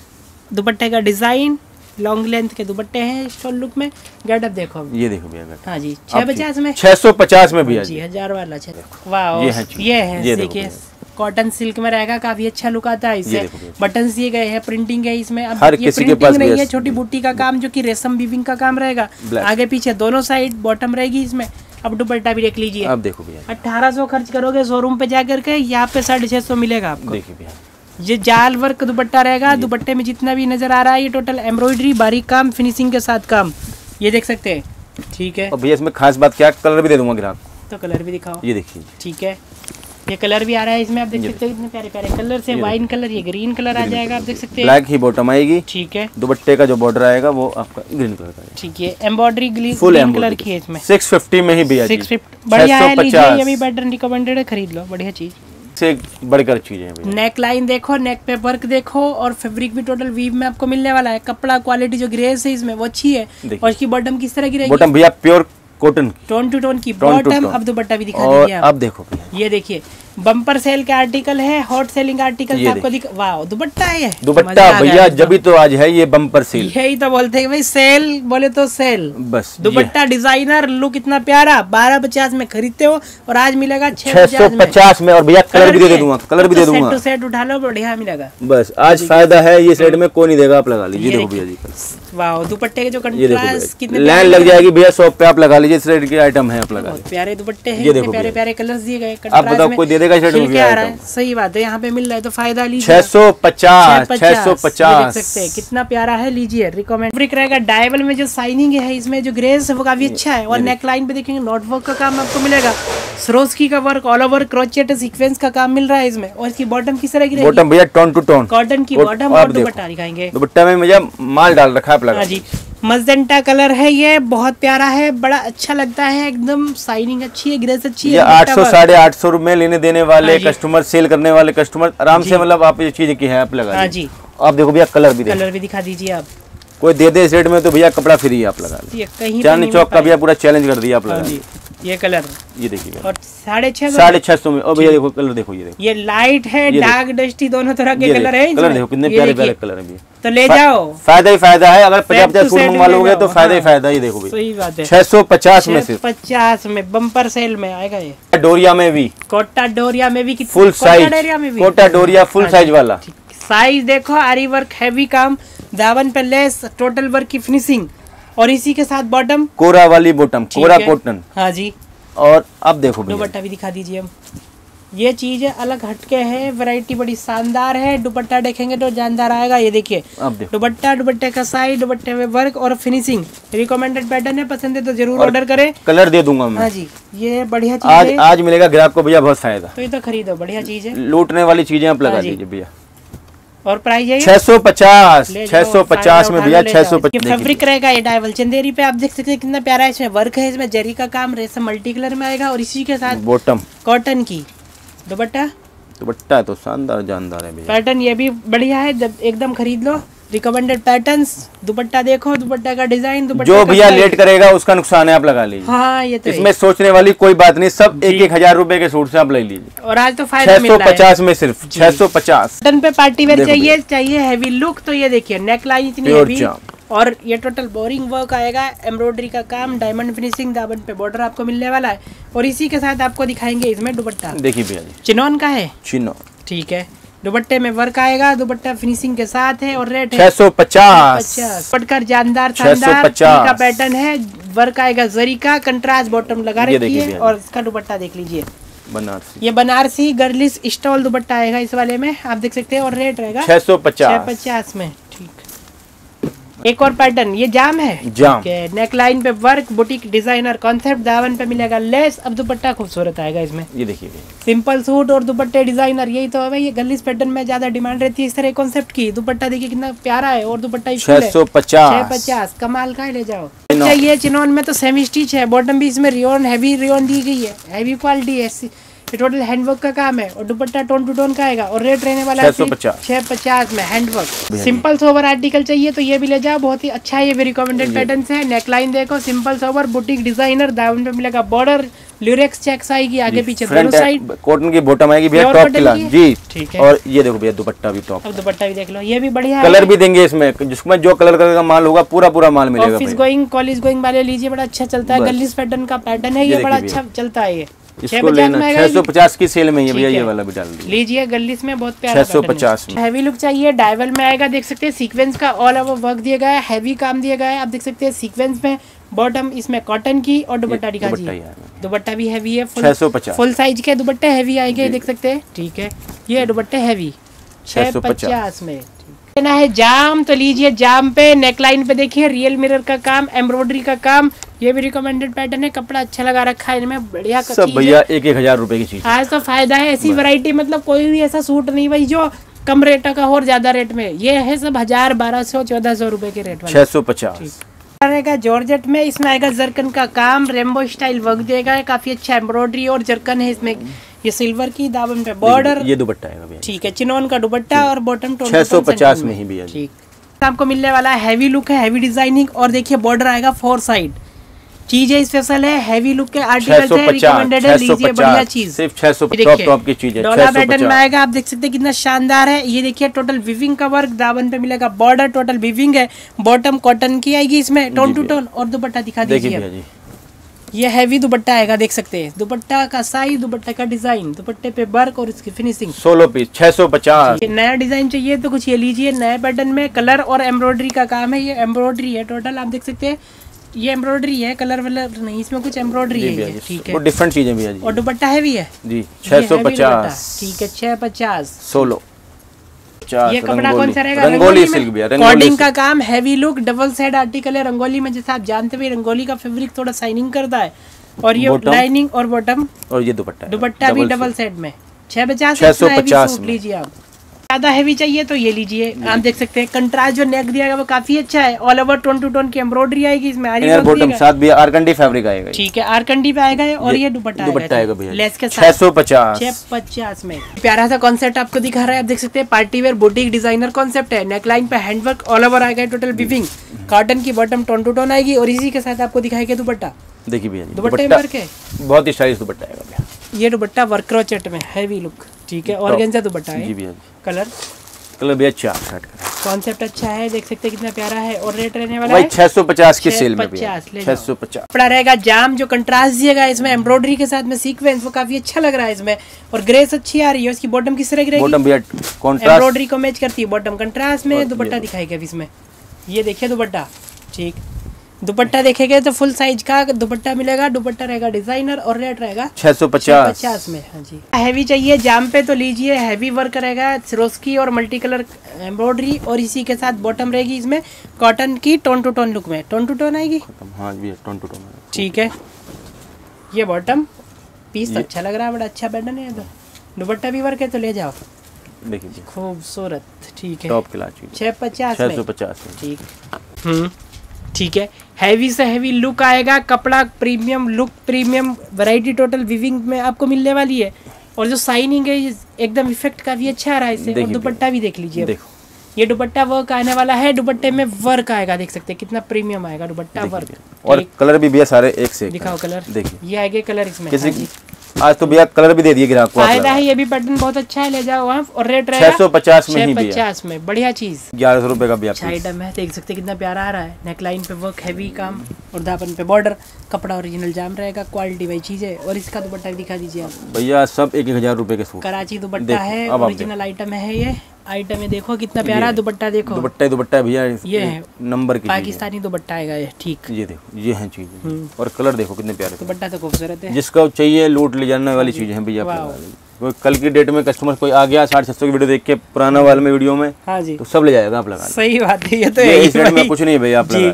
दुपट्टे का डिज़ाइन लॉन्ग लेंथ के दुपट्टे हैं स्टोल लुक में। गेटअप देखो ये देखो भैया हाँ जी। छह पचास में? छह सौ पचास में भैया जी हज़ार वाला छह वाह ये है है देखिए। कॉटन सिल्क में रहेगा काफ़ी अच्छा लुक आता है भैया। बटन दिए गए हैं प्रिंटिंग है इसमें। अब हर ये किसी के प्रिंटिंग पास नहीं है छोटी बूटी का काम जो कि रेशम वीविंग का काम रहेगा। आगे पीछे दोनों साइड बॉटम रहेगी इसमें। अब दुपट्टा भी देख लीजिए। अब देखो भैया अठारह सौ खर्च करोगे शोरूम पे जाकर के यहाँ पे साढ़े छह सौ मिलेगा आपको। देखिए भैया ये जाल वर्क दुपट्टा रहेगा दुपट्टे में जितना भी नज़र आ रहा है ये टोटल एम्ब्रॉयडरी बारीक काम फिनिशिंग के साथ काम। ये देख सकते हैं। ठीक है। और भैया इसमें खास बात क्या कलर भी दे दूँगा ग्राहक तो कलर भी दिखाओ। ये देखिए। ठीक है। ये कलर भी आ रहा है इसमें आप देख सकते हैं इतने प्यारे प्यारे कलर से वाइन कलर ये ग्रीन कलर आ जाएगा आप देख सकते हैं। ब्लैक ही बॉटम आएगी। ठीक है। दुपट्टे का जो बॉर्डर आएगा वो आपका ग्रीन कलर का ठीक है एम्ब्रॉयडरी फुल ग्रीन कलर की। है इसमें। सिक्स फिफ्टी में ही भैया सिक्स फिफ्टी बढ़िया है ये भी 650 पैटर्न रिकमेंडेड है खरीद लो बढ़िया चीज़। से बढ़कर चीज़ें नेक लाइन देखो नेक पे वर्क देखो और फैब्रिक भी टोटल वीव में आपको मिलने वाला है। कपड़ा क्वालिटी जो ग्रेस है इसमें वो अच्छी है। और इसकी बॉटम किस तरह की रहेगी? बॉटम भैया प्योर कॉटन की। टोन टू टोन की बॉटम। अब दुपट्टा भी दिखा और दीजिए आप। अब देखो ये देखिए बम्पर सेल के आर्टिकल है हॉट सेलिंग आर्टिकल आपको दिख। वाह दुपट्टा है। दुपट्टा भैया। जब तो आज है ये बम्पर सेल। यही तो बोलते हैं भाई सेल बोले तो सेल। बस दुपट्टा डिज़ाइनर लुक इतना प्यारा बारह पचास में खरीदते हो और आज मिलेगा छह सौ पचास में और भैया कलर भी दे दूँगा कलर भी तो दे दूँगा टू सेट उठा लो बढ़िया मिलेगा। बस आज फ़ायदा है ये सेट में कोई नहीं देगा आप लगा लीजिए देखो भैया जी। वाह दुपट्टे के जो कंट्रास्ट कितने लाइन लग जाएगी भैया शॉप पे आप लगा लीजिए इस रेट के आइटम है आप लगा प्यारे दुपट्टे हैं प्यारे। प्यारे कलर्स दिए गए आप बताओ, कोई दे में खिल के भैया आ रहा है सही बात है यहाँ पे मिल रहा है तो फ़ायदा लीजिए। छह सौ पचास छह सौ पचास सकते हैं कितना प्यारा है लीजिए रिकमेंड फैब्रिक रहेगा डायबल में जो साइनिंग है इसमें जो ग्रेस है वो काफ़ी अच्छा है। और नेक लाइन पे देखेंगे नॉट वर्क का काम आपको मिलेगा। सरोस्की का work all over crochet sequence का काम मिल रहा है इसमें। और इसकी बॉटम किस तरह की बॉटम भैया टोन टू टोन कॉटन की बॉटम और दुपट्टा दिखाएँगे। दुपट्टा में भैया माल डाल रखा है हाँ जी। मजदंटा कलर है ये बहुत प्यारा है बड़ा अच्छा लगता है एकदम साइनिंग अच्छी है ग्रेस अच्छी ये है आठ सौ साढ़े आठ सौ रुपये लेने देने वाले हाँ कस्टमर सेल करने वाले कस्टमर आराम से मतलब आप ये चीज़ की है आप लगा हाँ जी। आप देखो भैया कलर भी कलर भी दिखा दीजिए आप। कोई दे दे इस रेट में तो भैया कपड़ा फ्री आप लगा चांदनी चौक का भैया पूरा चैलेंज कर दिया आप हाँ लगा। ये कलर। ये देखिए और साढ़े छह साढ़े छह सौ में और भैया देखो कलर देखो ये देखो। ये लाइट है डार्क डस्टी दोनों तरह के कलर है कलर देखो कितने प्यारे प्यारे कलर है तो ले जाओ। फ़ायदा ही फ़ायदा है अगर पचास पचास set मंगवा लोगे तो फ़ायदा ही हाँ। फ़ायदा ये देखो सही बात है। छह सौ पचास में सिर्फ़ पचास में बम्पर सेल में आएगा ये। डोरिया में भी। कोटा डोरिया में भी फुल साइज़ डोरिया में भी। कोटा डोरिया फुल साइज़ वाला। साइज़ देखो आरी वर्क हैवी काम दावन पे लेस टोटल वर्क की फिनिशिंग और इसी के साथ बॉटम कोरा वाली बॉटम कोरा कॉटन हाँ जी। और अब देखो दुपट्टा भी दिखा दीजिए हम। ये चीज़ है अलग हटके है वैरायटी बड़ी शानदार है। दुपट्टा देखेंगे तो जानदार आएगा। ये देखिए दुपट्टा दुपट्टे का साइज़ दुपट्टे में वर्क और फिनिशिंग रिकमेंडेड पैटर्न है पसंद है तो ज़रूर ऑर्डर करें। कलर दे दूँगा मैं। हाँ जी ये बढ़िया चीज़ आज आज मिलेगा ग्राहक को भैया बहुत फ़ायदा। तो ये तो खरीदो बढ़िया चीज़ है। लूटने वाली चीज़ें आप लगा हाँ दीजिए भैया। और प्राइस है। छह सौ पचास छह सौ पचास में भैया छह सौ पचास फेब्रिक रहेगा ये डायवल चंदेरी पे आप देख सकते हैं कितना प्यारा है इसमें वर्क है इसमें जरी का काम रेसम मल्टी कलर में आएगा और इसी के साथ बॉटम कॉटन की। दुपट्टा? दुपट्टा तो शानदार जानदार है पैटर्न ये भी बढ़िया है जब एकदम खरीद लो। रिकमेंडेड पैटर्न्स दुपट्टा देखो दुपट्टा का डिज़ाइन दुपट्टा जो भैया लेट करेगा उसका नुकसान है आप लगा लीजिए। हाँ ये तो इसमें सोचने वाली कोई बात नहीं सब एक एक हज़ार रूपए के सूट से आप ले लीजिए। और आज तो फ़ायदा छह मिल सौ रहा है। पचास में सिर्फ़ छह सौ पचास। पैटर्न पे पार्टी वेयर चाहिए चाहिए हैवी लुक तो ये देखिए नेक लाइन इतनी हैवी और ये टोटल बोरिंग वर्क आएगा एम्ब्रॉयडरी का काम डायमंड फिनिशिंग दामन पे बॉर्डर आपको मिलने वाला है। और इसी के साथ आपको दिखाएँगे इसमें दुपट्टा। देखिए भैया जी। चिनॉन का है? चिनो ठीक है। दुपट्टे में वर्क आएगा दुपट्टा फिनिशिंग के साथ है और रेट है छह सौ पचास। पटकर जानदार शानदार का पैटर्न है। वर्क आएगा जरी का कंट्रास्ट बॉटम लगा रही रखी है और इसका दुपट्टा देख लीजिए। बनारसी। ये बनारसी गर्लिस स्टॉल दुपट्टा आएगा इस वाले में। आप देख सकते हैं और रेट रहेगा छह सौ पचास में। एक और पैटर्न ये जाम है? जाम नेक लाइन पे वर्क बुटीक डिज़ाइनर कॉन्सेप्ट दावन पे मिलेगा लेस अब दुपट्टा खूबसूरत आएगा इसमें। ये देखिए सिंपल सूट और दुपट्टे डिज़ाइनर यही तो है ये गलीस पैटर्न में ज़्यादा डिमांड रहती है इस तरह कॉन्सेप्ट की। दुपट्टा देखिए कितना प्यारा है और दुपट्टा छह सौ पचास। पचास कमाल का है ले जाओ। अच्छा ये चिनोन में तो सेमी स्टिच है बॉटम भी इसमें रियोन हैवी रियोन दी गई है। हैवी क्वालिटी है ये टोटल हैंडवर्क का काम है और दुपट्टा टोन टू टोन का आएगा और रेट रहने वाला है 650 छह पचास। में हैंडवर्क। सिंपल सोवर आर्टिकल चाहिए तो ये भी ले जाओ बहुत ही अच्छा है ये भी रिकमेंडेड पैटर्न है नेकलाइन देखो सिंपल सोवर बुटीक डिज़ाइनर दावन पे मिलेगा बॉर्डर ल्यूरेक्स चेक्स आएगी आगे पीछे दोनों साइड कॉटन की बॉटम आएगी भैया टॉप की? जी। ठीक है। और ये देखो भैया दुपट्टा भी टॉप दुपट्टा भी देख लो ये भी बढ़िया कलर भी देंगे इसमें जिसमें जो कलर का माल होगा पूरा पूरा माल मिलेगा ऑफ़िस गोइंग कॉलेज गोइंग वाले लीजिए बड़ा अच्छा चलता है। गलीस पैटर्न का पैटर्न है ये बड़ा अच्छा चलता है ये। इसको पचास लेना छह सौ? पचास की सेल में भैया ये वाला भी डाल लीजिए गलीस में बहुत प्यारा 650 में। हैवी लुक चाहिए डायवल में आएगा देख सकते हैं सीक्वेंस का ऑल ओवर वर्क दिया गया है हैवी काम दिया गया है। आप देख सकते हैं सीक्वेंस में बॉटम इसमें कॉटन की और दुपट्टा दिखा ही दुपट्टा भी हैवी है फुल 650 फुल साइज़ के दुपट्टे हैवी आएँगे देख सकते हैं। ठीक है ये दुपट्टे हैवी छह 650 पचास में। लेना है जाम तो लीजिए जाम पे नेकलाइन पे देखिए रियल मिरर का काम एम्ब्रॉयडरी का काम। ये भी रिकमेंडेड पैटर्न है कपड़ा अच्छा लगा रखा है इनमें बढ़िया सब भैया एक एक हज़ार रुपए की चीज़। आज तो फ़ायदा है ऐसी वैरायटी मतलब कोई भी ऐसा सूट नहीं भाई जो कम रेट का और ज़्यादा रेट में। ये है सब हज़ार बारह सौ चौदह सौ रुपए के रेट छह सौ पचास। रहेगा जॉर्जेट में इसमें आएगा जरकन का काम रेम्बो स्टाइल वर्क देगा काफ़ी अच्छा एम्ब्रॉयडरी और जरकन है इसमें। ये सिल्वर की दामन पे बॉर्डर ये दुपट्टा आएगा भैया ठीक है चिनोन का दुपट्टा और बॉटम टोन 650 में। ही भैया ठीक। आपको मिलने वाला है हैवी लुक है हैवी डिज़ाइनिंग और देखिए बॉर्डर आएगा फोर साइड चीज़ें स्पेशल है हैवी लुक के आर्टिकल है पचास रिकमेंडेड है लीजिए बढ़िया चीज़। सिर्फ़ छह सौ ये टॉप टॉप की चीज़ है डोला पैटर्न में आएगा आप देख सकते हैं कितना शानदार है। ये देखिए टोटल विविंग का वर्क दावन पे मिलेगा बॉर्डर टोटल विविंग है बॉटम कॉटन की आएगी इसमें टोन टू टोन और दुपट्टा दिखा दीजिए। ये हैवी दुपट्टा आएगा देख सकते हैं। दुपट्टा का साइज़ दुपट्टे का डिज़ाइन दुपट्टे पे वर्क और इसकी फिनिशिंग सोलो पीस छह सौ पचास। ये नया डिज़ाइन चाहिए तो कुछ ये लीजिए नए पैटर्न में कलर और एम्ब्रॉयडरी का काम है ये एम्ब्रॉयडरी है। टोटल आप देख सकते हैं ये एम्ब्रॉयडरी है कलर वलर नहीं इसमें कुछ एम्ब्रॉयडरी है ठीक है। डिफरेंट चीज़ें भैया जी। और दुपट्टा हैवी है? जी छह सौ पचास। ठीक है छह पचास। सोलो। पचास ये कपड़ा कौन सा रहेगा? रंगोली? सिल्क भी है का काम heavy look double side article है रंगोली में जैसे आप जानते हुए रंगोली का फेब्रिक थोड़ा साइनिंग करता है। और ये लाइनिंग और बॉटम और ये दुपट्टा दुपट्टा भी डबल सेट में। छह पचास छह सौ पचास लीजिए आप। ज़्यादा हैवी चाहिए तो ये लीजिए। आप देख सकते हैं कंट्रास्ट जो नेक दिया गया वो काफ़ी अच्छा है। All over tone to tone की एम्ब्रॉयडरी आएगी इसमें आरी बॉटम साथ भी आरकंडी फैब्रिक आएगा ठीक है आरकंडी पे आएगा और ये दुपट्टा दुपट्टा आएगा भैया। लेस के साथ। सौ पचास। छह पचास में। प्यारा सा कॉन्सेप्ट आपको दिखा रहा है आप देख सकते हैं party wear boutique designer concept है। नेकलाइन पे हैंडवर्क ऑल ओवर आएगा टोटल बिविंग कॉटन की बॉटम टोन टू टोन आएगी और इसी के साथ आपको दिखाएगा दुपट्टा। देखिए भैया दुपट्टे दुपट्टा वर्क है? बहुत ही स्टाइलिश दुपट्टा भैया। ये दुपट्टा वर्क क्रोचेट में हैवी लुक ठीक है और ऑर्गेन्जा दुपट्टा जी है भैया जी। कलर? कलर भैया चार स्टार्ट करें कॉन्सेप्ट अच्छा है देख सकते हैं कितना प्यारा है और रेट रहने वाला भाई है। 650 की सेल में भैया 650 ले जाओ। 650 कपड़ा रहेगा जाम जो कंट्रास्ट दिएगा इसमें एम्ब्रॉयडरी के साथ में सीक्वेंस वो काफ़ी अच्छा लग रहा है इसमें। और ग्रेस अच्छी आ रही है उसकी बॉटम किस तरह की रहेगी एम्ब्रॉयडरी को मैच करती है बॉटम कंट्रास्ट में दुपट्टा देखो। दिखाएगा अभी इसमें। ये देखिए दुपट्टा। ठीक। दुपट्टा देखेंगे तो फुल साइज़ का दुपट्टा मिलेगा दुपट्टा रहेगा डिज़ाइनर और रेट रहेगा 650 पचास। में हाँ जी। हैवी चाहिए जाम पे तो लीजिए हैवी वर्क रहेगा सिरोस्की और मल्टी कलर एम्ब्रॉयडरी और इसी के साथ बॉटम रहेगी इसमें कॉटन की टोन टू टोन लुक में। टोन टू टोन आएगी? हाँ टोन टू टोन ठीक है। ये बॉटम पीस तो अच्छा लग रहा है बड़ा अच्छा पैटर्न है तो। दुपट्टा भी वर्क है तो ले जाओ। देखिए खूबसूरत ठीक है। टॉप क्लास चीज़। छः पचास में। 650 में। ठीक। हम्म। ठीक है। हैवी से हैवी लुक आएगा कपड़ा premium look premium variety total weaving में आपको मिलने वाली है। और जो साइनिंग है एकदम इफ़ेक्ट काफ़ी अच्छा आ रहा है इससे और दुपट्टा भी देख लीजिए देखो। ये दुपट्टा वर्क आने वाला है। दुपट्टे में वर्क आएगा देख सकते हैं कितना प्रीमियम आएगा दुपट्टा वर्क और कलर भी भैया सारे एक से दिखाओ कलर देखिए। ये आएगा कलर इसमें। किसी। आज तो भैया कलर भी दे दिए ग्राहक को फ़ायदा है ये भी बटन बहुत अच्छा है ले जाओ आप और रेट रहेगा 650 में ही पचास में बढ़िया चीज़। ग्यारह सौ रुपए का भैया आइटम है देख सकते कितना प्यारा आ रहा है। नेकलाइन पे वर्क हैवी काम और धापन पे बॉर्डर कपड़ा ओरिजिनल जाम रहेगा क्वालिटी वाई चीज़ है और इसका दुपट्टा दिखा दीजिए आप। भैया सब एक एक हज़ार रूपए के सूट। कराची दुपट्टा है ओरिजिनल आइटम है ये। आइटम है देखो कितना प्यारा दुपट्टा देखो। दुपट्टा दुपट्टा भैया ये है। नंबर की पाकिस्तानी दुपट्टा आएगा ये ठीक। है। ये देखो ये है चीज़। हम्म। और कलर देखो कितने प्यारे दुपट्टा तो खूबसूरत है। जिसका चाहिए लूट ले जाने वाली चीज़ है भैया कल की डेट में कस्टमर कोई आ गया साढ़े छह सौ की वीडियो देख के पुराना वाले में वीडियो में हाँ जी। तो सब ले जाएगा आप लगा सही बात है ये तो ये इस रेट में कुछ नहीं है भैया आप लगा।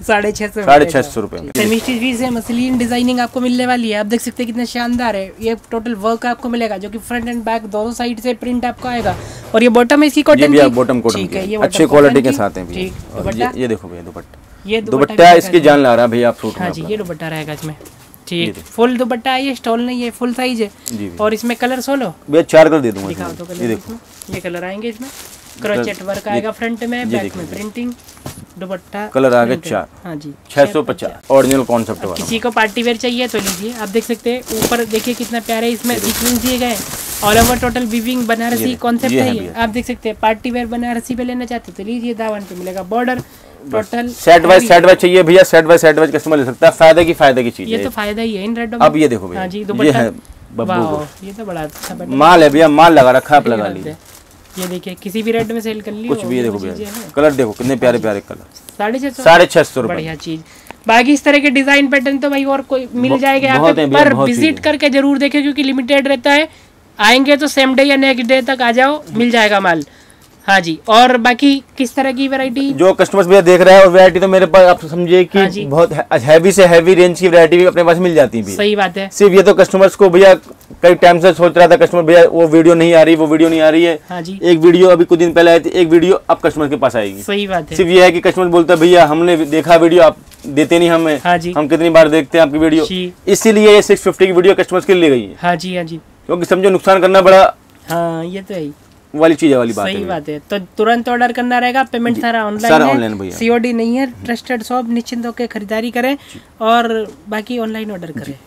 साढ़े छह सौ साढ़े छह सौ रुपए सेमी स्टिच पीस है। मसलिन डिज़ाइनिंग आपको मिलने वाली है। आप देख सकते हैं कितना शानदार है। ये टोटल वर्क आपको मिलेगा जो कि फ्रंट एंड बैक दोनों साइड से प्रिंट आपको आएगा। और ये बॉटम है इसकी कॉटन की? बॉटम कोटन ठीक है की ये अच्छे क्वालिटी के साथ हैं भैया। ये देखो भैया दुपट्टा। ये दुपट्टा इसकी जान ला रहा है भैया आप सूट हाँ जी ये दुपट्टा रहेगा इसमें। ठीक फुल दुपट्टा है ये स्टॉल नहीं है फुल साइज़ है। और इसमें कलर सोलो भैया चार कर दे दूँगा दिखाओ। तो ये कलर देखो। ये कलर आएँगे इसमें। क्रोचेट वर्क आएगा फ्रंट में बैक में प्रिंटिंग दुपट्टा कलर आ printed। चार। हाँ जी। छह सौ पचास ओरिजिनल कॉन्सेप्ट वाला। किसी को पार्टी वेयर चाहिए तो लीजिए। आप देख सकते हैं ऊपर देखिए कितना प्यारे इसमें सीक्वेंस दिए गए all over total weaving Banarasi concept है है। आप देख सकते हैं पार्टी वेयर बनारसी पे लेना चाहते हैं तो लीजिए दावन पे मिलेगा। Border total set wise set wise चाहिए भैया set wise set wise customer ले सकता है। फ़ायदे की फ़ायदे की चीज़ ये तो फ़ायदा ही है इन रेडों अब ये देखो भैया। हाँ जी ये है बब्बू ये तो बड़ा अच्छा माल है भैया माल लगा रखा है, आप लगा लीजिए है। ये देखिए किसी भी रेट में सेल कर ली कुछ भी देखो भैया कलर देखो कितने प्यारे प्यारे कलर। साढ़े छह सौ। साढ़े छह सौ रुपए। बढ़िया चीज़। बाकी इस तरह के डिज़ाइन पैटर्न तो भाई और कोई मिल जाएगा यहाँ पे पर विज़िट करके ज़रूर देखे क्योंकि लिमिटेड रहता है। आएँगे तो सेम डे या नेक्स्ट डे तक आ जाओ मिल जाएगा माल। हाँ जी और बाकी किस तरह की वैरायटी जो कस्टमर्स भैया देख रहे हैं और वैरायटी तो मेरे पास आप समझिए कि हाँ बहुत हैवी से हैवी रेंज की वैरायटी भी अपने पास मिल जाती है सही बात है। सिर्फ़ ये तो कस्टमर्स को भैया कई टाइम से सोच रहा था कस्टमर भैया वो वीडियो नहीं आ रही वो वीडियो नहीं आ रही है। हाँ जी। एक वीडियो अभी कुछ दिन पहले आई थी एक वीडियो अब कस्टमर के पास आएगी। सही बात है। सिर्फ़ ये है कि कस्टमर बोलता है भैया हमने देखा वीडियो आप देते नहीं हमें। हाँ जी। हम कितनी बार देखते हैं आपकी वीडियो इसीलिए ये सिक्स फिफ्टी की वीडियो कस्टमर्स के लिए गई है। हाँ जी हाँ जी। क्योंकि समझो नुकसान करना बड़ा हाँ ये तो है ही। वाली चीज़ वाली बात सही है। बात है। तो तुरंत ऑर्डर करना रहेगा पेमेंट सारा ऑनलाइन सारा ऑनलाइन भैया। सीओडी नहीं है ट्रस्टेड शॉप निश्चिंत होकर खरीदारी करें और बाकी ऑनलाइन ऑर्डर करें।